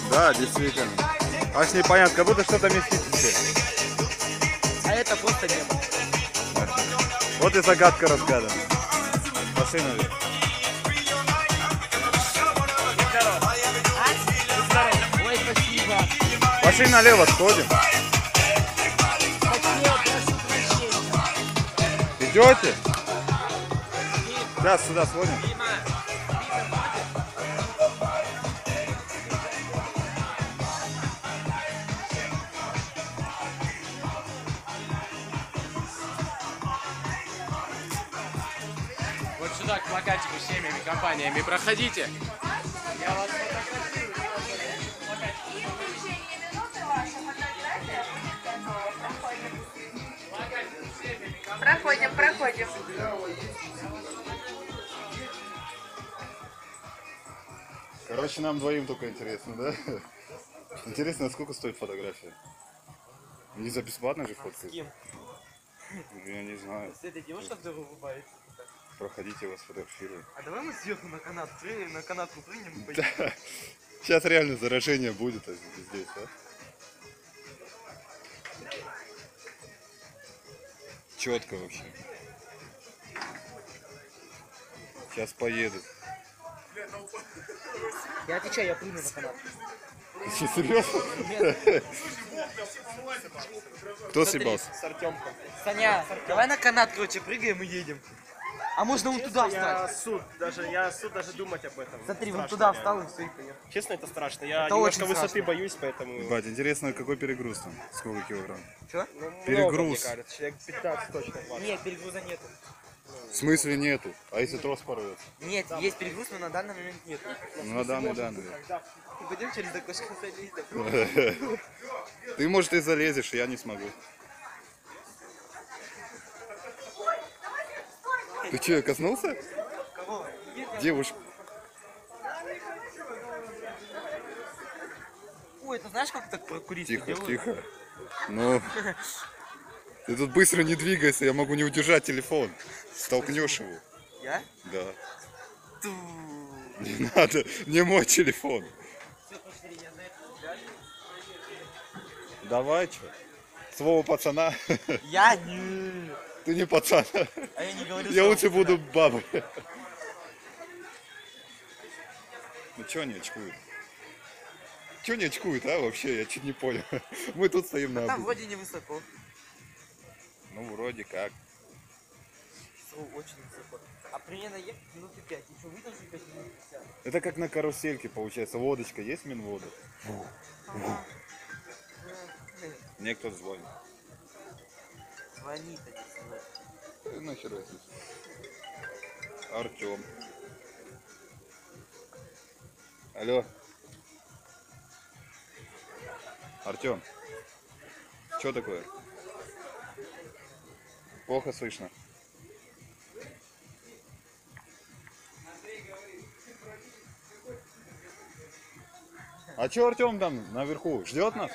B: да, действительно. Аж непонятно, как будто что-то мистическое.
E: А это просто небо.
B: Вот и загадка разгадана.
E: Спасибо.
B: Пошли налево, сходим. Идете? Сейчас сюда сходим.
A: Сюда, к плакатику с семьями, компаниями. Проходите.
I: Проходим, проходим.
B: Короче, нам двоим только интересно, да? Интересно, сколько стоит фотография? Не за бесплатно же фоткают?
E: кем?
B: Я не знаю.
E: С этой девушкой, которая улыбается.
B: Проходите, вас фотографирую.
E: А давай мы сверху на канат прыгнем, на канатку прыгнем и.
B: Да. Сейчас реально заражение будет а, здесь, а? Четко вообще. Сейчас поедут.
E: Я отвечаю, я прыгну на канат.
B: Ты серьезно? Кто съебался?
A: С Артемком.
E: Саня, давай на канат, короче, прыгаем и едем. А можно вон туда
A: Я
E: встать?
A: суд, даже, я суд даже думать об этом.
E: Смотри, вон
A: Страшно
E: туда
A: реально.
E: встал и все, и поехал.
A: Честно, это страшно. Я
E: Это
A: немножко
E: очень
A: высоты
E: страшно.
A: боюсь, поэтому...
B: Бать, интересно, какой перегруз там? Сколько килограмм?
E: Че?
A: Ну, много,
B: Перегруз.
A: мне кажется. Человек 15 точно хватит.
E: Нет, перегруза нету.
B: В смысле нету? А если трос порвется?
E: Нет, есть перегруз, но на данный момент нет.
B: Ну, на данный, данный.
E: Пойдем через окошко залезем.
B: Ты, может, и залезешь, я не смогу. Ты что, коснулся?
E: Кого?
B: Девушка.
E: Ой, это знаешь, как так прокуристы
B: Тихо,
E: делают?
B: тихо. Ну, ты тут быстро не двигайся, я могу не удержать телефон. Столкнешь его.
E: Я?
B: Да.
E: Ту.
B: Не надо, не мой телефон. Давай, что? Слово пацана.
E: Я не.
B: Ты не пацан.
E: А я не говорю
B: Я лучше буду бабой. Ну чё они очкуют? Чё не очкуют, а, вообще? Я чуть не понял. Мы тут стоим на
E: Там
B: обуви.
E: вроде невысоко.
B: Ну, вроде как.
E: О, Очень высоко. А примерно ехать минуты пять. Еще выдержи пять минут. и всё.
B: Это как на карусельке получается. Лодочка есть минвода? Мне кто-то звонит.
E: Звонит один звонит.
B: Э, Нахер это? Артем. Алло. Артем. Что такое? Плохо слышно. А что Артем там наверху? Ждет нас?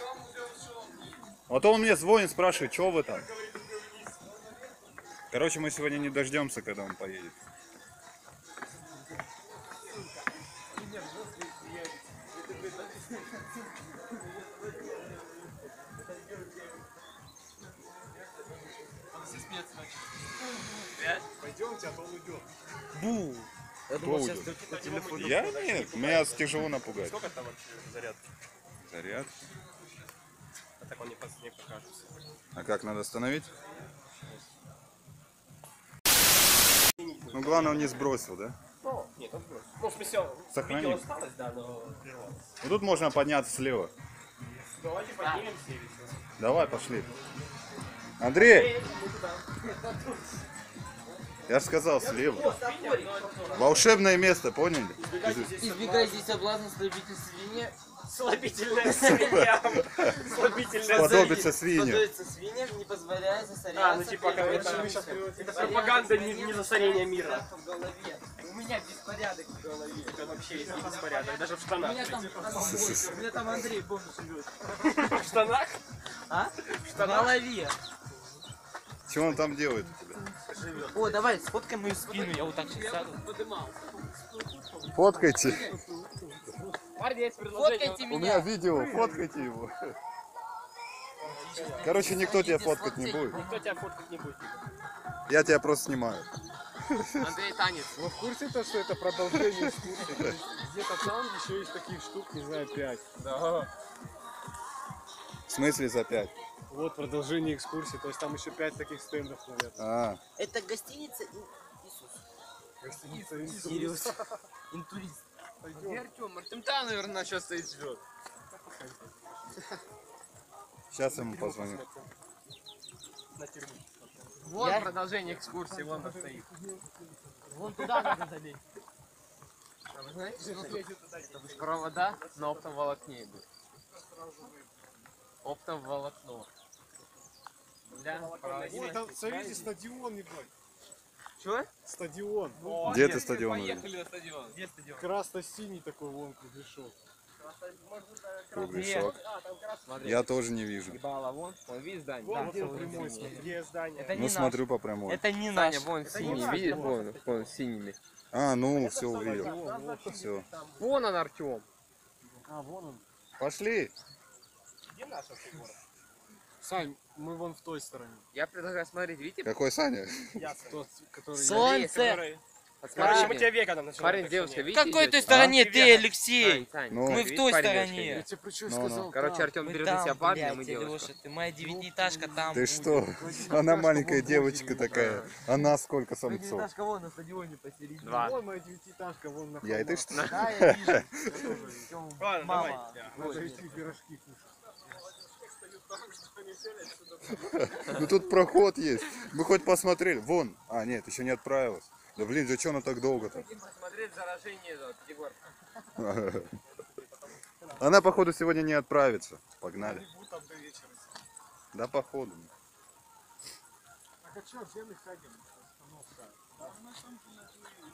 B: Вот он мне звонит, спрашивает, что вы там? Короче, мы сегодня не дождемся, когда он поедет.
E: Бу. Я думал, сейчас
B: уйдет?
E: дойдет на телефон.
B: Я нет, меня тяжело напугать.
A: Сколько там вообще заряд?
B: Заряд.
A: А так он не покажется.
B: А как надо остановить? Ну главное он не сбросил, да?
A: Ну, нет, он просто. Ну, в смысле,
B: Сохрани.
A: видео осталось, да, но...
B: Вот тут можно подняться слева.
A: Давайте поднимемся и всё.
B: Давай, пошли. Андрей! Я же сказал слева. Волшебное место, поняли?
E: Избегай здесь соблазна слабитель свинья.
A: Слабительная свинья. Слабительная
B: Подобится свинья.
E: Свинья, не позволяя засоряться.
A: А, ну типа, как это, пропаганда не, не засорения мира.
E: В. У меня беспорядок в голове.
A: Это вообще есть беспорядок, даже в
E: У
A: штанах.
E: меня там, у меня там Андрей бомж живет.
A: В штанах?
E: А? В голове.
B: Что он там делает у тебя?
E: О, давай, сфоткай мою спину, я вот так сейчас сяду.
B: Фоткайте.
A: Парни, есть предложение.
E: Фоткайте
B: У
E: меня.
B: меня видео, фоткайте его. Короче, никто тебя фоткать не будет.
A: Никто тебя фоткать не будет.
B: Я тебя просто снимаю.
E: Андрей танец.
D: Вы в курсе то, что это продолжение экскурсии? Где-то там еще есть таких штук, не знаю, пять.
A: Да.
B: В смысле за пять?
D: Вот продолжение экскурсии, то есть там еще пять таких стендов, наверное.
B: А,
E: Это гостиница Ин- Иисус.
D: Гостиница «Инсус».
E: Сириус. Интурист.
C: Где Артем? Артем там, наверное, сейчас стоит ждет.
B: сейчас ему позвоню.
C: Вот
E: Я-
C: продолжение экскурсии, вон там стоит.
E: Вон туда надо залезть.
C: А вы знаете, что провода на оптом волокне идут? Оптом волокно. Для
D: Ой, там, смотрите, стадион, ебать.
E: Чё?
D: Стадион.
B: Где ты стадион?
C: Поехали на стадион. Где стадион?
D: Красно-синий такой вон кругляшок.
B: Кругляшок.
C: Смотри.
B: Я тоже не вижу.
C: Ебало, вон. Вон, видишь здание?
D: Вон
C: Да,
D: где
C: вон
D: прямой. Где здание.
E: Это не
B: Ну
E: наш.
B: смотрю по прямой.
E: Это не наш.
C: Вон синий, видишь? Вон, вон, синими.
B: А, ну все увидел. Все.
C: Вон он, Артем.
D: А, вон он.
B: Пошли.
D: Сань, мы вон в той стороне.
C: Я предлагаю смотреть, видите?
B: Какой Саня?
D: Тот, который...
E: Солнце.
A: Короче, мы тебя веганом начинаем.
G: Парень, девушка, видите?
E: В какой той стороне
A: А?
E: ты, Алексей?
G: Сань, Сань,
B: Ну.
E: Мы в той
G: парень,
E: стороне.
G: девушка,
D: тебе про что
B: Ну, ну.
G: Короче, Артем берет на себя парня, мы девушка.
E: Илюша, ты моя девятиэтажка там.
B: Ты что? Она маленькая девочка такая. Она сколько самцов?
E: Девятиэтажка вон на стадионе посередине.
G: Два.
D: Вон моя девятиэтажка, вон на
B: Я и ты что?
E: Да, я вижу.
A: Ладно,
E: Мама.
A: давай.
D: идти пирожки кушать.
B: Ну тут проход есть. Мы хоть посмотрели. Вон. А, нет, еще не отправилась. Да блин, за что она так долго-то?
G: Заражение Пятигорска.
B: Она, походу, сегодня не отправится. Погнали. Да, походу.
D: Так а что, земли сядем?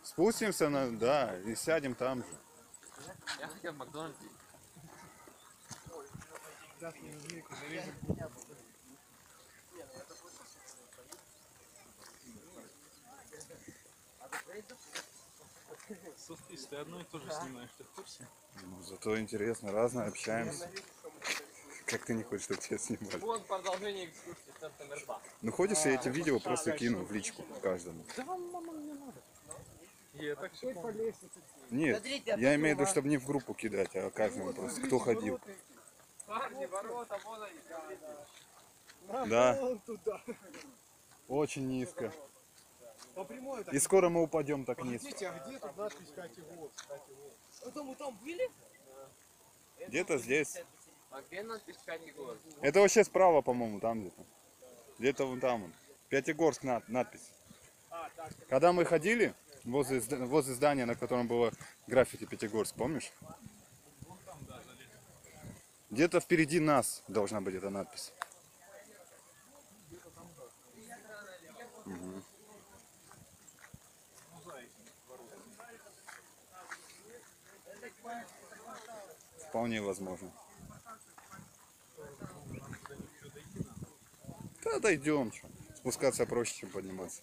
B: Спустимся на, да, и сядем там же.
G: Я хотел в Макдональдсе.
D: Слушай, ты одно и то же снимаешь, ты в курсе?
B: Ну, зато интересно, разное общаемся. Как ты не хочешь, чтобы тебя снимали?
G: Вон продолжение экскурсии, центр Мерба.
B: Ну хочешь, я эти видео просто кину в личку каждому. Нет,
E: Смотрите,
B: я имею в виду, чтобы не в группу кидать, а каждому просто, кто ходил.
G: Парни, ворота, вон они.
B: Да. Очень низко. И скоро мы упадем так низко.
D: Подождите, а где тут надпись? Катя Вот.
E: Это мы там были?
B: Где-то здесь.
G: А где надпись Пятигорск?
B: Это вообще справа, по-моему, там где-то. Где-то вон там. Пятигорск над- надпись. Когда мы ходили возле, возле здания, на котором было граффити Пятигорск, помнишь? Где-то впереди нас должна быть эта надпись. Вполне возможно. Да дойдем. Спускаться проще, чем подниматься.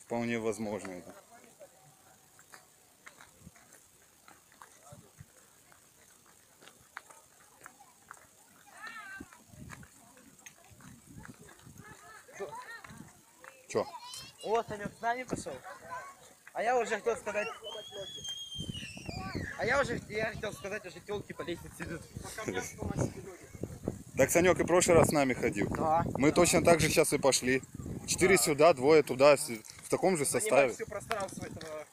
B: Вполне возможно это. Чё?
E: О, Санек с нами пошел. А я уже хотел сказать... А я уже я хотел сказать, уже телки по лестнице идут.
B: Так Санек и в прошлый раз с нами ходил.
E: Да.
B: Мы точно так же сейчас и пошли. Четыре сюда, двое туда, в таком же составе.
A: все пространство этого,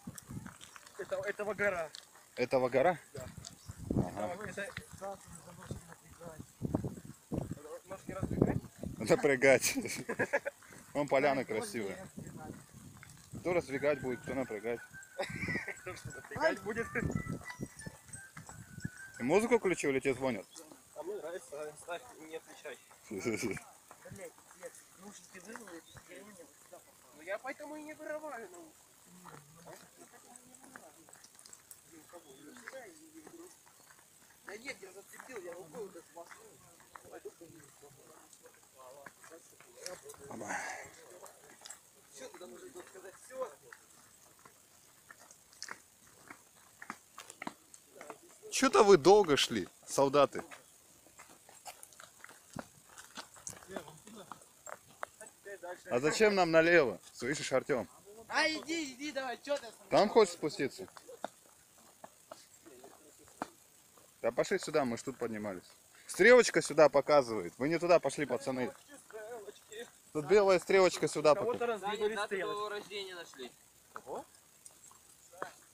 A: этого, этого гора.
B: Этого гора?
A: Ага. Это... Раздвигать?
B: Напрягать. Вон поляна красивая. Кто раздвигать будет, кто напрягать.
A: Кто что будет?
B: И музыку включил или тебе звонят?
A: А мне нравится, ставь, не отвечай.
E: Блять. Наушники вырвал, сюда попало.
A: Ну я поэтому и не вырываю. Ну.
E: Да нет, я зацепил, я рукой вот эту все.
B: Что-то вы долго шли, солдаты. А зачем нам налево? Слышишь, Артем?
E: А, иди, иди, давай, что ты?
B: Там хочешь спуститься? Да пошли сюда, мы ж тут поднимались. Стрелочка сюда показывает. Вы не туда пошли, пацаны. Тут белая стрелочка сюда
A: Кого-то
B: показывает.
A: раздвинули
G: Дату
A: стрелы.
G: твоего рождения нашли.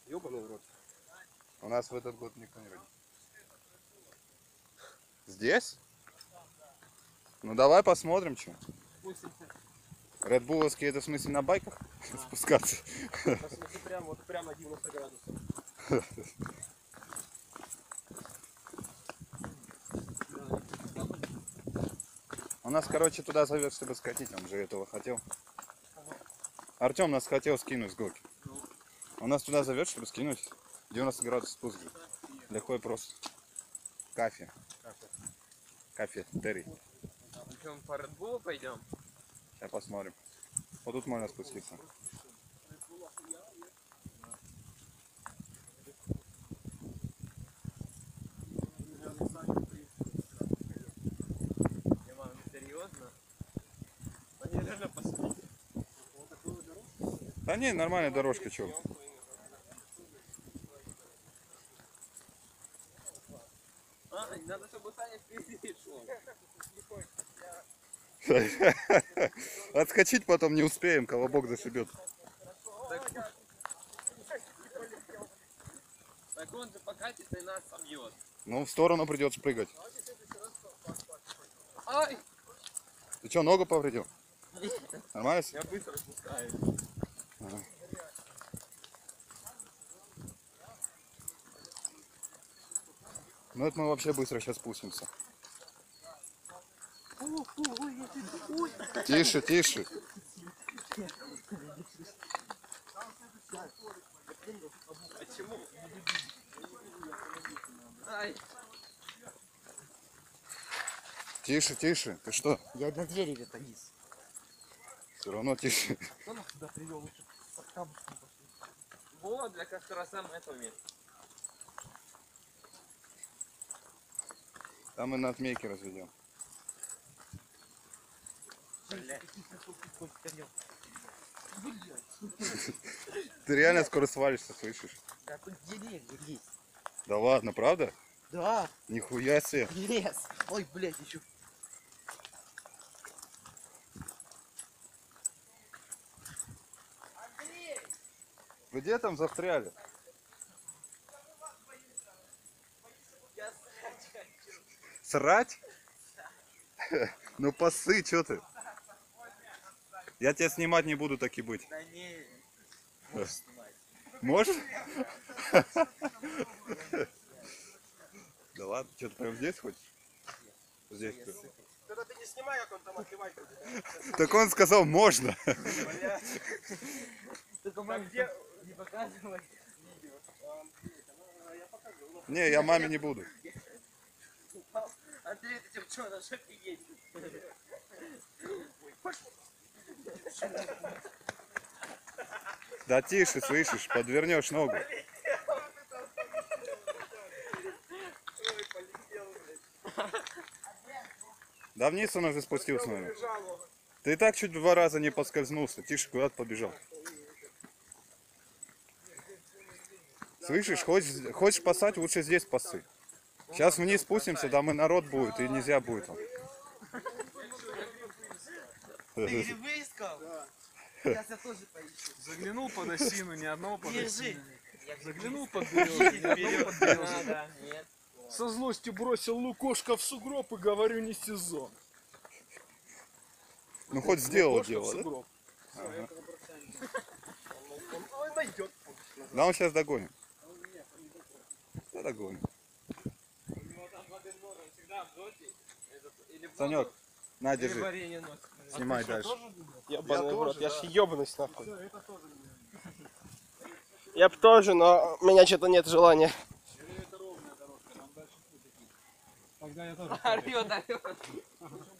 A: Ёбаный в рот.
B: У нас в этот год никто не родился. Здесь? Ну давай посмотрим, что. Редбуловские это в смысле на байках спускаться?
A: Посмотри, прям вот прям на 90 градусов.
B: У нас, короче, туда зовет, чтобы скатить, он же этого хотел. Артем нас хотел скинуть с горки. Он нас туда зовет, чтобы скинуть 90 градусов спуск же. И просто. Кафе. Кафе, Терри.
G: Причем по Bull пойдем.
B: Сейчас посмотрим. Вот тут можно спуститься.
G: Не мам, серьезно?
A: Они реально посадили.
B: Да не, нормальная дорожка, чё.
G: Надо, чтобы Саня впереди шел.
B: Отскочить потом не успеем, колобок зашибет.
G: Так он же покатится и нас собьет.
B: Ну, в сторону придется прыгать.
G: Ай!
B: Ты что, ногу повредил? Нормально?
G: Я быстро спускаюсь.
B: Ну, это мы вообще быстро сейчас спустимся. Тише, тише.
G: Почему?
B: Тише, тише. Ты что?
E: Я на двери где-то низ.
B: Все равно тише.
E: Кто нас сюда привел?
G: Вот, для как раз сам это умеет.
B: Там мы на отмейке разведем. Ты реально скоро свалишься, слышишь?
E: Да тут деревья есть.
B: Да ладно, правда?
E: Да,
B: Нихуя себе.
E: лес. Ой, блядь, еще.
B: Вы где там застряли? Срать? Ну посы, что ты? Я тебя снимать не буду, так и быть.
E: Да не. Можешь снимать.
B: Можешь? Да ладно, что ты прям здесь хочешь? Здесь. ты.
A: Тогда ты не снимай, как он там отливать будет.
B: Так он сказал, можно.
E: Только маме
A: где-
E: не показывай.
B: Не, я маме не буду.
E: Андрей, ты тем что, шоке едешь?
B: Да тише, слышишь, подвернешь ногу. Да вниз он уже спустился, наверное. Ты и так чуть два раза не поскользнулся. Тише, куда ты побежал? Слышишь, хочешь, хочешь пасать, лучше здесь пасы. Сейчас вниз спустимся, там и народ будет, и нельзя будет. там.
E: Ты грибы искал? Сейчас я тоже поищу.
D: Заглянул под осину, ни одного под
E: Держи.
D: осину. Заглянул под березу, ни одного под березу. Со злостью бросил лукошка в сугроб и говорю, не сезон.
B: Ну хоть сделал дело, да? Да он сейчас догонит. Да догонит. Санек, на, держи. Снимай дальше.
A: Ебаный в рот, я ж ебнусь нахуй. Я б тоже, но у меня что-то нет желания.
D: Тогда я тоже.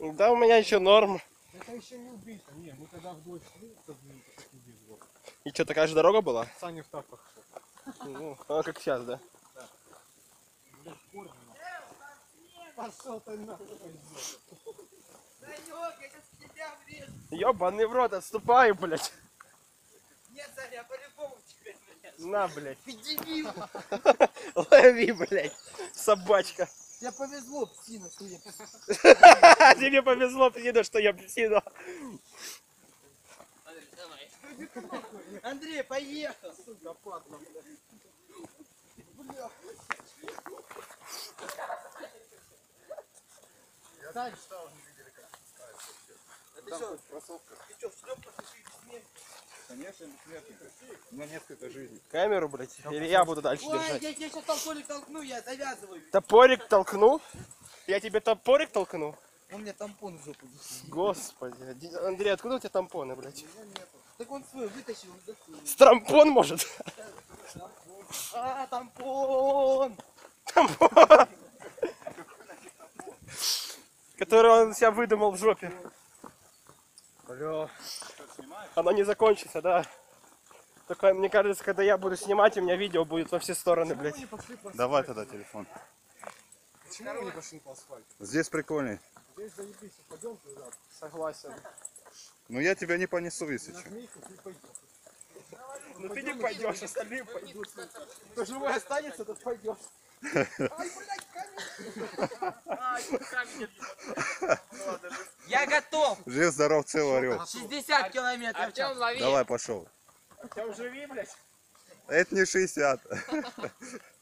A: Да, у меня еще норм.
D: Это еще не убийство. Не, мы когда в дождь шли, то блин, так не было.
A: И что, такая же дорога была?
D: Саня в тапках шел.
A: Ну, а как сейчас, да?
D: Пошел ты нахуй.
E: Санек, я сейчас тебя врежу.
A: Ебаный в рот, отступаю, блядь.
E: Нет, Саня, я по-любому тебя врежу.
A: На, блядь.
E: Ты дебил.
A: Лови, блядь. Собачка.
E: Тебе повезло, псина, что я
A: Тебе повезло, псина, что я псина.
E: Андрей, поехал, сука, падла, блядь. Бля. Сань, а ты что, ты что, в снег?
B: Конечно, бессмертный. У меня несколько жизней.
A: Камеру, блядь. Или я буду дальше
E: Ой,
A: держать.
E: я тебя сейчас толколик толкну, я завязываю.
A: Топорик толкну? Я тебе топорик толкну?
E: У меня тампон в жопу.
A: Господи. Ди- Андрей, откуда у тебя тампоны, блядь?
E: Так он свой вытащил, он засунул.
A: Может?
E: А, тампон!
A: Тампон. Который он себя выдумал в жопе. Бля. Оно не закончится, да. Только мне кажется, когда я буду снимать, у меня видео будет во все стороны, блядь.
B: Давай тогда телефон.
D: Почему мы не пошли по асфальту?
B: Здесь прикольней.
D: Здесь заебись, пойдем туда.
A: Согласен.
B: Ну я тебя не понесу, если
D: пойдешь.
A: Ну ты не пойдешь, остальные пойдут.
D: Кто живой останется, тот пойдет.
E: Я готов.
B: Жив, здоров, цел, орел.
E: 60 километров.
G: Артем, лови.
B: Давай, пошел.
A: Артем, живи, блядь.
B: Это не 60.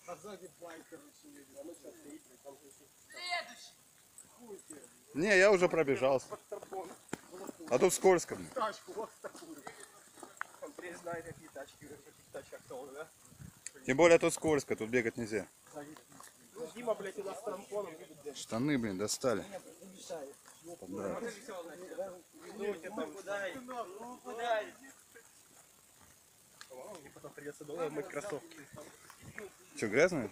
D: А сзади байк, короче, едет. А мы сейчас стоим, блядь, там же
B: Не, я уже пробежался. А тут скользко. блин.
A: Тачку вот такую. Андрей знает, какие тачки, в каких тачках да?
B: Тем более тут скользко, тут бегать нельзя.
A: Ну, Дима, блядь, у нас с трампоном.
B: Штаны, блин, достали. Да.
A: Мне потом придется долго мыть кроссовки.
B: Что, грязные?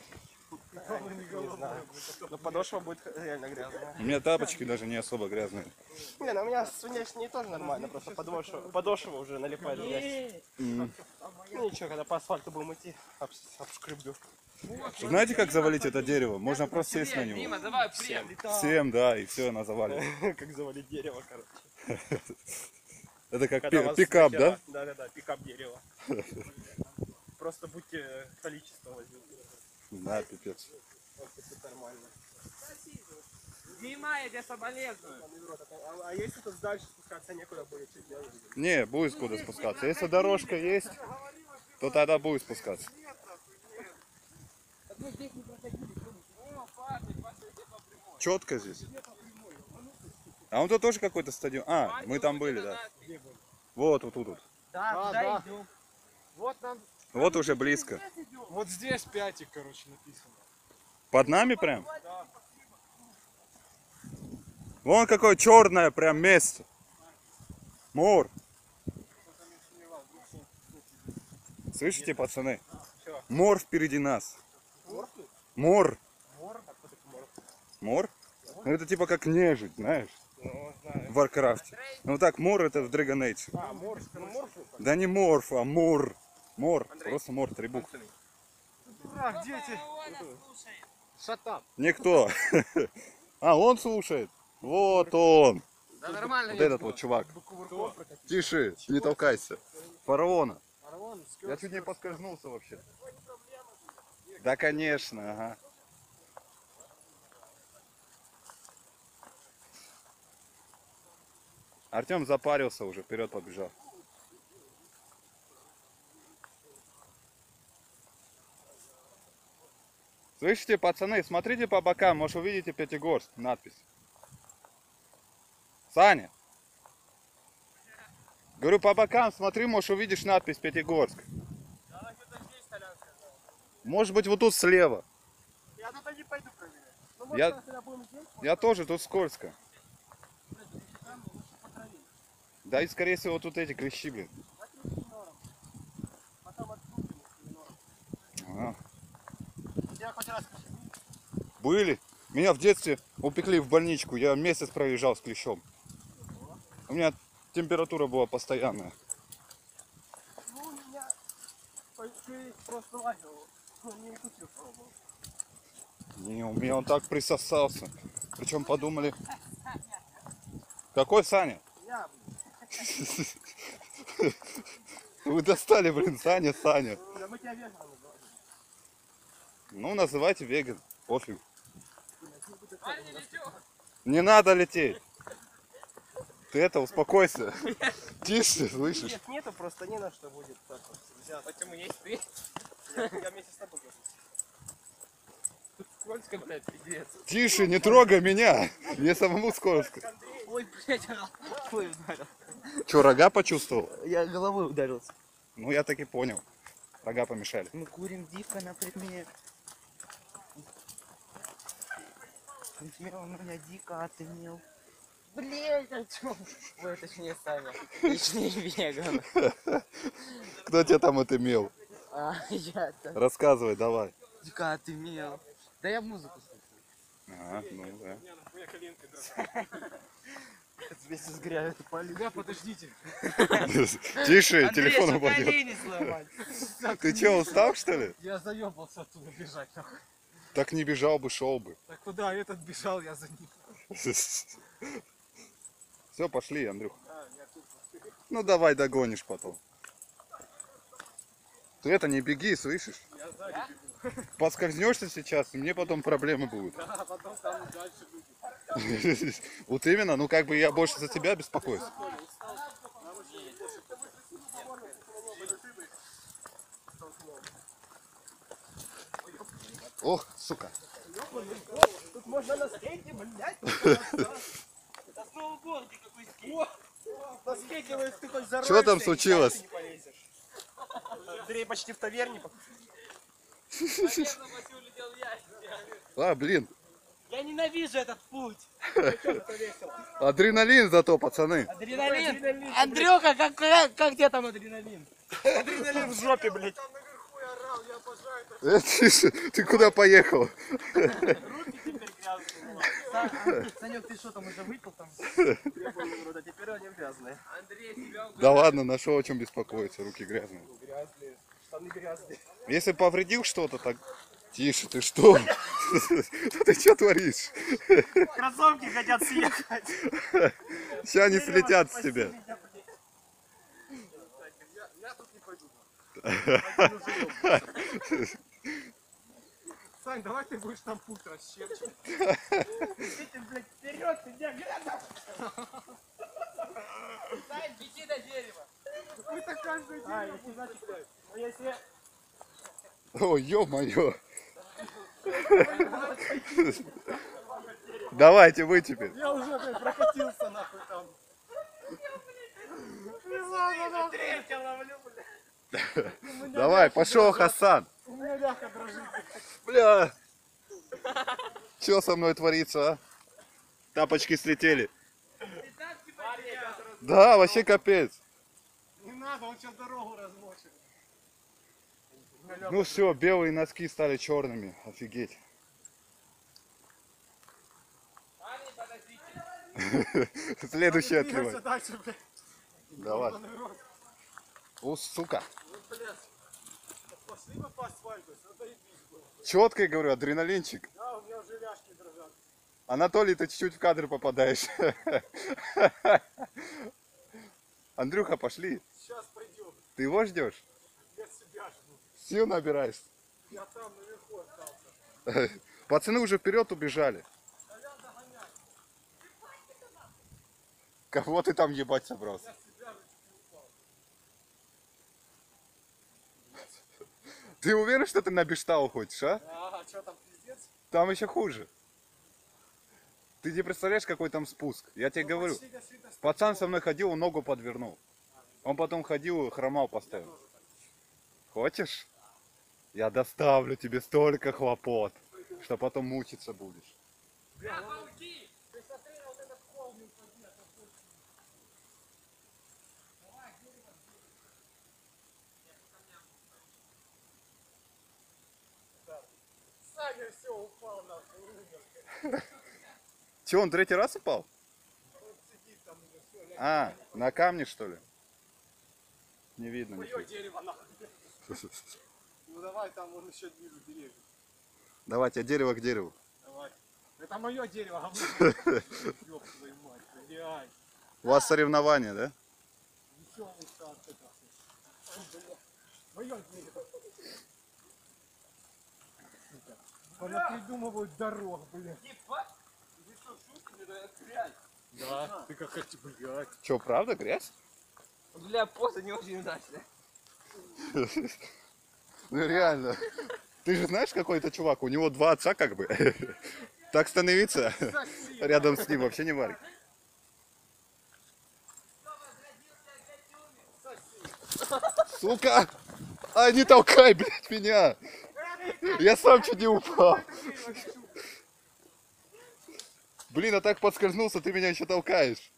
A: Но подошва будет реально грязная.
B: У меня тапочки даже не особо грязные.
A: Не, ну у меня с внешней тоже нормально, просто подошва, подошва уже налипает грязь. Ну ничего, когда по асфальту будем идти, обшкребю.
B: Знаете, как завалить это дерево? Можно просто сесть на него.
G: Дима, давай, прем.
B: Всем, да, и все, она завалит.
A: Как завалить дерево, короче.
B: Это как пикап,
A: дохера.
B: да?
A: Да-да-да, пикап дерева. Просто будьте количество возьмите.
B: Да, пипец.
G: Дима, я тебе соболезную.
A: А, а если тут дальше спускаться некуда будет, что делать?
B: Не, будет куда спускаться. Если дорожка есть, то тогда будет спускаться. Четко здесь. А он тут тоже какой-то стадион. А, мы там были, да. Вот, вот тут. вот.
E: Да,
D: А, да.
E: идем.
D: Вот нам,
B: Вот уже близко.
D: вот здесь пятик, короче, написано.
B: Под нами прям? Вон какое черное прям место. Мор. Слышите, пацаны? Мор впереди нас. Мор. Мор? Ну это типа как нежить, знаешь? В Варкрафте. Ну так, мор это в Dragon Age.
A: А, морф, ну морф.
B: Да не морф, а мор. Мор. Просто мор, три буквы.
D: А, где эти? Шатап.
B: Никто. А, он слушает. Вот он.
G: Да нормально.
B: Вот этот вот чувак. Тише, не толкайся. Фараона. Я чуть не поскользнулся вообще. Да, конечно, ага. Артем запарился уже, вперед побежал. Слышите, пацаны, смотрите по бокам, может увидите Пятигорск, надпись. Саня. Говорю, по бокам смотри, можешь увидишь надпись Пятигорск. Может быть, вот тут слева.
A: Я туда не пойду проверять. Ну,
B: Я-
A: может, будем здесь,
B: Я тоже, тут скользко. Да и скорее всего тут эти клещи, блин. Ага.
A: Я хоть раз
B: Были. Меня в детстве упекли в больничку. Я месяц проезжал с клещом. У меня температура была постоянная.
A: Ну, у меня просто лазил. Он не
B: у меня он так присосался. Причем подумали... Какой Саня?
A: Я,
B: Вы достали, блин, Саня, Саня.
A: да мы тебя вежливо.
B: Ну, называйте веган. Пофиг. Не надо лететь. Ты это, успокойся. Тише, слышишь?
A: Нет, нету, просто не на что будет так вот взять.
G: Почему есть ты?
A: Я, я вместе с тобой. говорю.
G: Тут скользко, блядь, пиздец.
B: Тише, не трогай меня. Мне самому скользко.
E: Ой, блядь, ой, ударил.
B: Че, рога почувствовал?
E: Я головой ударился.
B: Ну, я так и понял. Рога помешали.
E: Мы курим дико, например. Ты смел меня дико, а ты мел. Блять, о чем? Ой, точнее, Саня. Точнее, веган.
B: Кто тебя там отымел?
E: А, я-то.
B: Рассказывай, давай.
E: Дико, а ты мел. Да я музыку слушаю.
B: Ага, ну да.
A: Драться.
E: Вместе с грязью полю.
D: Да, подождите.
B: Тише, телефон упадет. Ты че, устал что ли?
D: Я заебался оттуда бежать. нахуй.
B: Так не бежал бы, шел бы.
D: Так куда этот бежал, я за ним.
B: Все, пошли, Андрюх. Ну давай догонишь потом. Ты это не беги, слышишь? Поскользнешься сейчас, и мне потом проблемы будут.
D: А потом там дальше будет.
B: Вот именно, ну как бы я больше за тебя беспокоюсь. Ох, сука.
D: Тут можно на скейте, блядь.
E: Это сноуборде какой скейт.
D: На скейте ты хоть за
B: Чё
D: руль
B: там случилось?
D: Андрей почти в таверне.
B: А, блин.
E: Я ненавижу этот путь.
B: Адреналин зато, пацаны.
E: Адреналин. Андрюха, как, как, как где там адреналин?
D: Адреналин в жопе, блядь.
B: Э, ты, ж- ты куда поехал?
E: Санек, ты что там уже выпил там?
D: Теперь они грязные.
G: Андрей
B: Да ладно, нашел о чем беспокоиться, руки грязные.
D: Грязные. Штаны грязные.
B: Если повредил что-то, так... Тише, ты что? Ты что творишь?
D: Кроссовки хотят съехать.
B: Сейчас они слетят с тебя.
D: Я тут не пойду. Пойду живем. Сань, давай ты будешь там путь расчерчивать. Идите, блядь, вперед, ты где грязно?
G: Сань, беги до дерева.
D: Вы так каждый день. А, если, значит, ну, если
B: О, ё-моё. Давайте вы теперь.
D: я уже блядь, прокатился нахуй там. Третья ловлю, блядь.
B: Давай, пошел, Хасан.
D: У меня ляха дрожит.
B: Бля. Что со мной творится, а? Тапочки слетели. Да, вообще капец.
D: Не надо, он сейчас дорогу размочит.
B: Ну все, белые носки стали черными. Офигеть. Следующий
D: блядь.
B: Давай. О, сука.
D: Ну, блядь. Пошли мы по асфальту.
B: Четко говорю, адреналинчик.
D: Да, у меня уже ляжки дрожат.
B: Анатолий, ты чуть-чуть в кадр попадаешь. Андрюха, пошли.
D: Сейчас пойдем.
B: Ты его ждешь?
D: Я себя жду.
B: Сил набираешь.
D: Я там наверху остался.
B: Пацаны уже вперед убежали. Кого ты там ебать собрался? Ты уверен, что ты на Бештау хочешь, а?
D: А, что там, пиздец?
B: Там еще хуже. Ты не представляешь, какой там спуск. Я тебе говорю.
D: Почти.
B: Пацан со мной ходил, он ногу подвернул. Он потом ходил, хромал постоянно. Хочешь? Я доставлю тебе столько хлопот, что потом мучиться будешь.
G: Бля, пауки.
D: Саня все, упал нахуй, умер.
B: Че, он третий раз упал? А, на камне что ли? Не видно
D: Мое дерево нахуй. Ну давай, там вон еще вижу деревья.
B: Давайте, от дерева к дереву.
D: Давай. Это мое дерево, говно. Ёб твою мать, блядь.
B: У вас соревнования, да?
D: Веселый старт это. Мое дерево. Сука. Понапридумывают дорог, блядь.
G: Ебать. Ты что, шутки не дает грязь?
D: Да, ты как эти, блядь.
B: Че, правда грязь?
G: Бля, поза не очень удачная.
B: Ну реально. Ты же знаешь, какой это чувак? У него два отца как бы. Так становиться рядом с ним вообще не варик. Сука! А, не толкай, блядь, меня! Я сам чуть не упал. Блин, а так подскользнулся, ты меня еще толкаешь.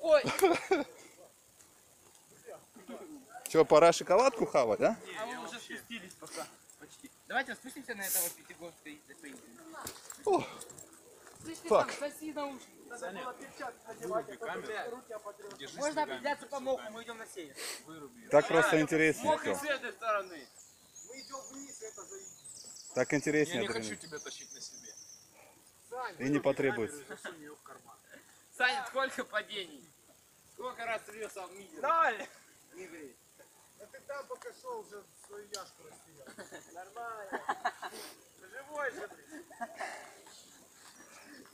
G: Ой,
B: Че, пора шоколадку хавать, а?
E: А мы уже спустились пока. Почти. Давайте спустимся на этого пятигорска и
B: Фак.
C: там.
E: Можно определяться по моху, мы идем на север.
B: Так просто интереснее.
G: И
B: всё.
G: с этой стороны.
B: Так
G: Я
B: интереснее.
G: не хочу тебя тащить на себе.
B: И не потребуется.
G: Саня, сколько падений? Сколько раз ты сам видел?
E: Ноль!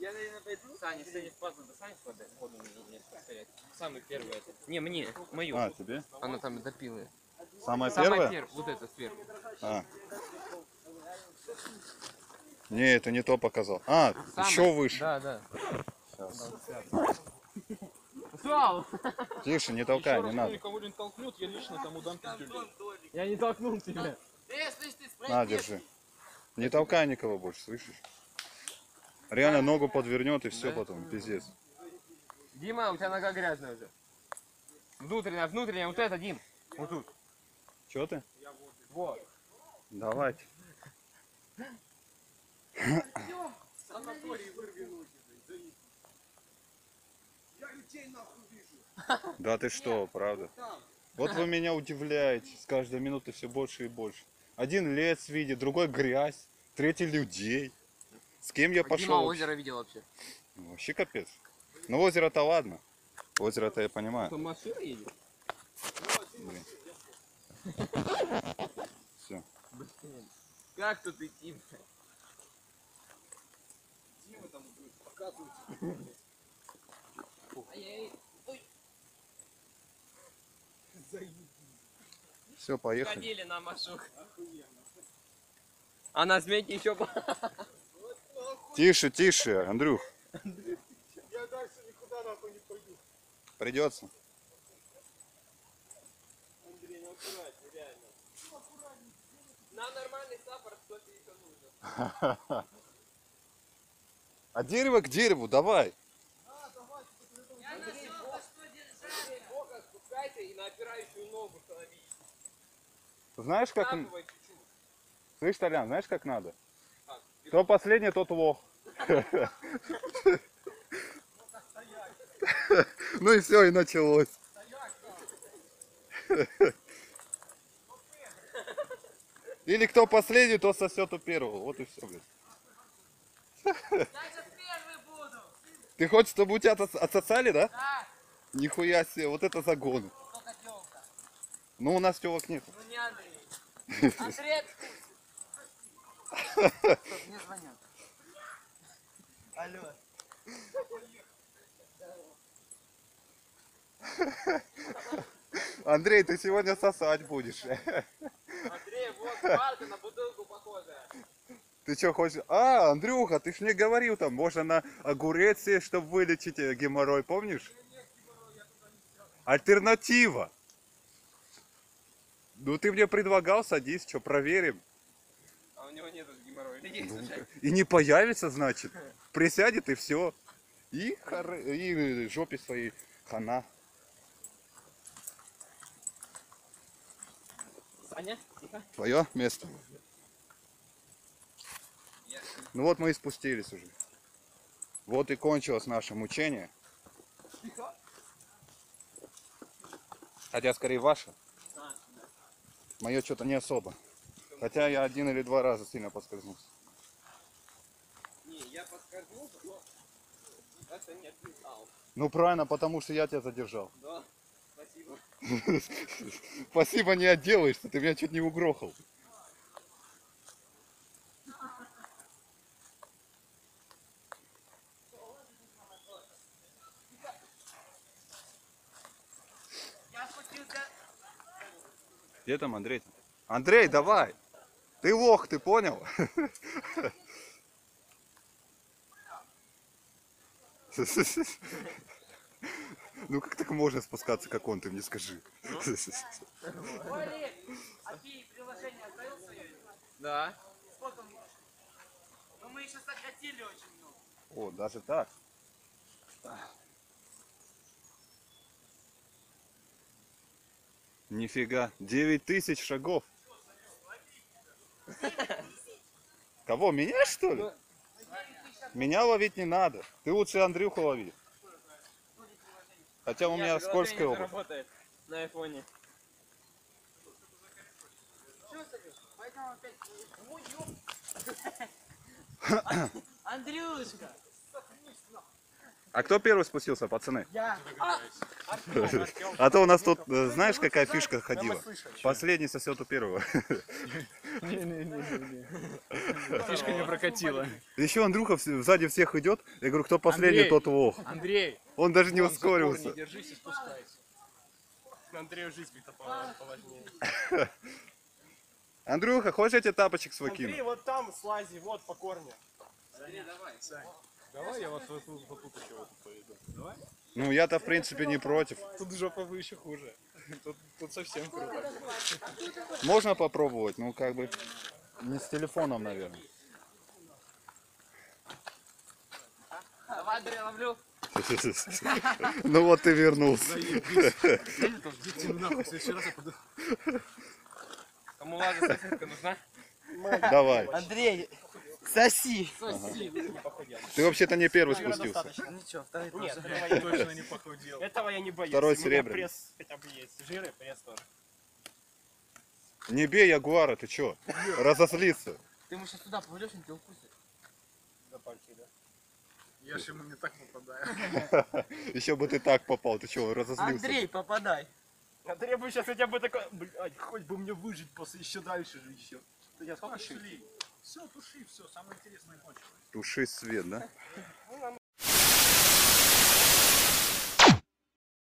E: Я, наверное, пойду.
G: Саня, если не спазу, достань воды, воду мне стоять. Самый первый это. Не, мне, мою.
B: А, тебе?
G: Она там допила.
B: Самое
G: Самая
B: первое?
G: первая, вот это сверху.
B: А. Не, это не то показал. А,
G: Самая-
B: еще выше.
G: Да, да. Сал!
B: Тише, не толкай, не надо.
D: кого-нибудь толкнет, я лично тому дам пиздюлей.
G: Я не толкнул тебя.
B: На, держи. Не толкай никого больше, слышишь? Реально ногу подвернет и все потом, пиздец.
G: Дима, у тебя нога грязная уже. Внутренняя, внутренняя, вот это, Дим. Вот тут.
B: Че ты?
G: Вот.
B: Давайте. Да ты что, правда? Вот вы меня удивляете, с каждой минуты все больше и больше. Один лес видит, другой грязь, третий людей. С кем я
G: Дима
B: пошел?
G: озеро видел вообще.
B: Вообще капец. Ну озеро-то ладно. Озеро-то я понимаю.
G: Там машина едет?
B: Блин. Все.
G: Как тут идти?
B: Все, поехали.
G: Ходили на машух. А на змейке еще...
B: Тише, тише, Андрюх. Придется.
G: На нормальный саппорт что-то еще нужно.
B: А дерево к дереву, давай.
G: Бога спускайся и на опирающую ногу становись.
B: Знаешь, как...
G: Накатывай чуть-чуть.
B: Слышь, Толян, знаешь, как надо? Кто последний, тот лох. Ну и все, и началось. Или кто последний, тот сосет у первого. Вот и все, блин. Ты хочешь, чтобы у тебя отсос- отсосали, да? Нихуя себе, вот это загон.
E: Только телка.
B: Ну, у нас телок нет.
E: Ну не Андрей. Андрей, мне звонят. Алло.
B: Андрей, ты сегодня сосать будешь.
G: Андрей, вот парка на бутылку похожая.
B: Ты что хочешь? А, Андрюха, ты ж мне говорил там, можно на огурец съесть, чтобы вылечить э, геморрой, помнишь? Альтернатива. Ну ты мне предлагал, садись, что, проверим.
G: У него нету геморроя. Есть уже.
B: И не появится, значит. Присядет и все. И, хор... и жопе своей хана.
G: Саня, тихо.
B: Твое место. Ну вот мы и спустились уже. Вот и кончилось наше мучение. Хотя скорее ваше. Мое что-то не особо. Хотя я один или два раза сильно поскользнулся.
G: Не, я поскользнулся, но это не отлетал.
B: Ну правильно, потому что я тебя задержал.
G: Да, спасибо.
B: Спасибо, не отделаешься, ты меня чуть не угрохал. Где там Андрей? Андрей, давай! Ты лох, ты понял? Ну как так можно спускаться, как он, ты мне скажи.
G: Да.
E: Ну мы еще сократили очень много.
B: О, даже так. Нифига, 9 тысяч шагов. Кого, меня что ли? Меня ловить не надо. Ты лучше Андрюху лови. Хотя у меня скользкая обувь.
G: работает на айфоне.
E: Андрюшка!
B: А кто первый спустился, пацаны?
E: Я!
B: А то у нас тут, э, знаешь, какая фишка ходила? Последний сосет у первого.
F: Фишка не прокатила.
B: Еще Андрюха сзади всех идет. Я говорю, кто последний,
F: Андрей.
B: тот лох.
F: Андрей,
B: Он даже не ускорился.
F: держись и спускайся.
A: Андрею жизнь по- поважнее.
B: Андрюха, хочешь я тебе тапочек свой
A: Андрей,
B: кину?
A: вот там слази, вот по корню.
F: Давай вас вот тут вот тут еще вот поведу. Давай.
B: Ну, я-то, в принципе, не против.
F: Тут жопа выше хуже. Тут, тут совсем круто.
B: Можно попробовать, ну, как бы, не с телефоном, наверное.
G: Давай, Андрей, ловлю.
B: Ну вот ты вернулся.
F: я.
G: Кому нужна?
B: Давай.
E: Андрей, соси!
B: Ты вообще-то не первый спустился.
E: Ничего, второй
A: Нет,
E: тоже.
A: этого я,
F: Точно не похудел.
A: этого я не боюсь.
B: Второй
A: У меня
B: серебряный.
A: пресс хотя бы есть. Жир и пресс тоже.
B: Не бей Ягуара, ты чё? Разозлиться.
E: Ты ему сейчас туда поведешь, он тебя укусит.
A: За пальчик, да?
F: Я же ему не так попадаю.
B: Еще бы ты так попал, ты чё, разозлился?
E: Андрей, попадай!
A: Андрей бы сейчас хотя бы такой, блядь, хоть бы мне выжить после еще дальше же еще. Я сколько еще?
F: Все, туши, все, самое интересное кончилось.
B: Туши свет, да?
A: Ну,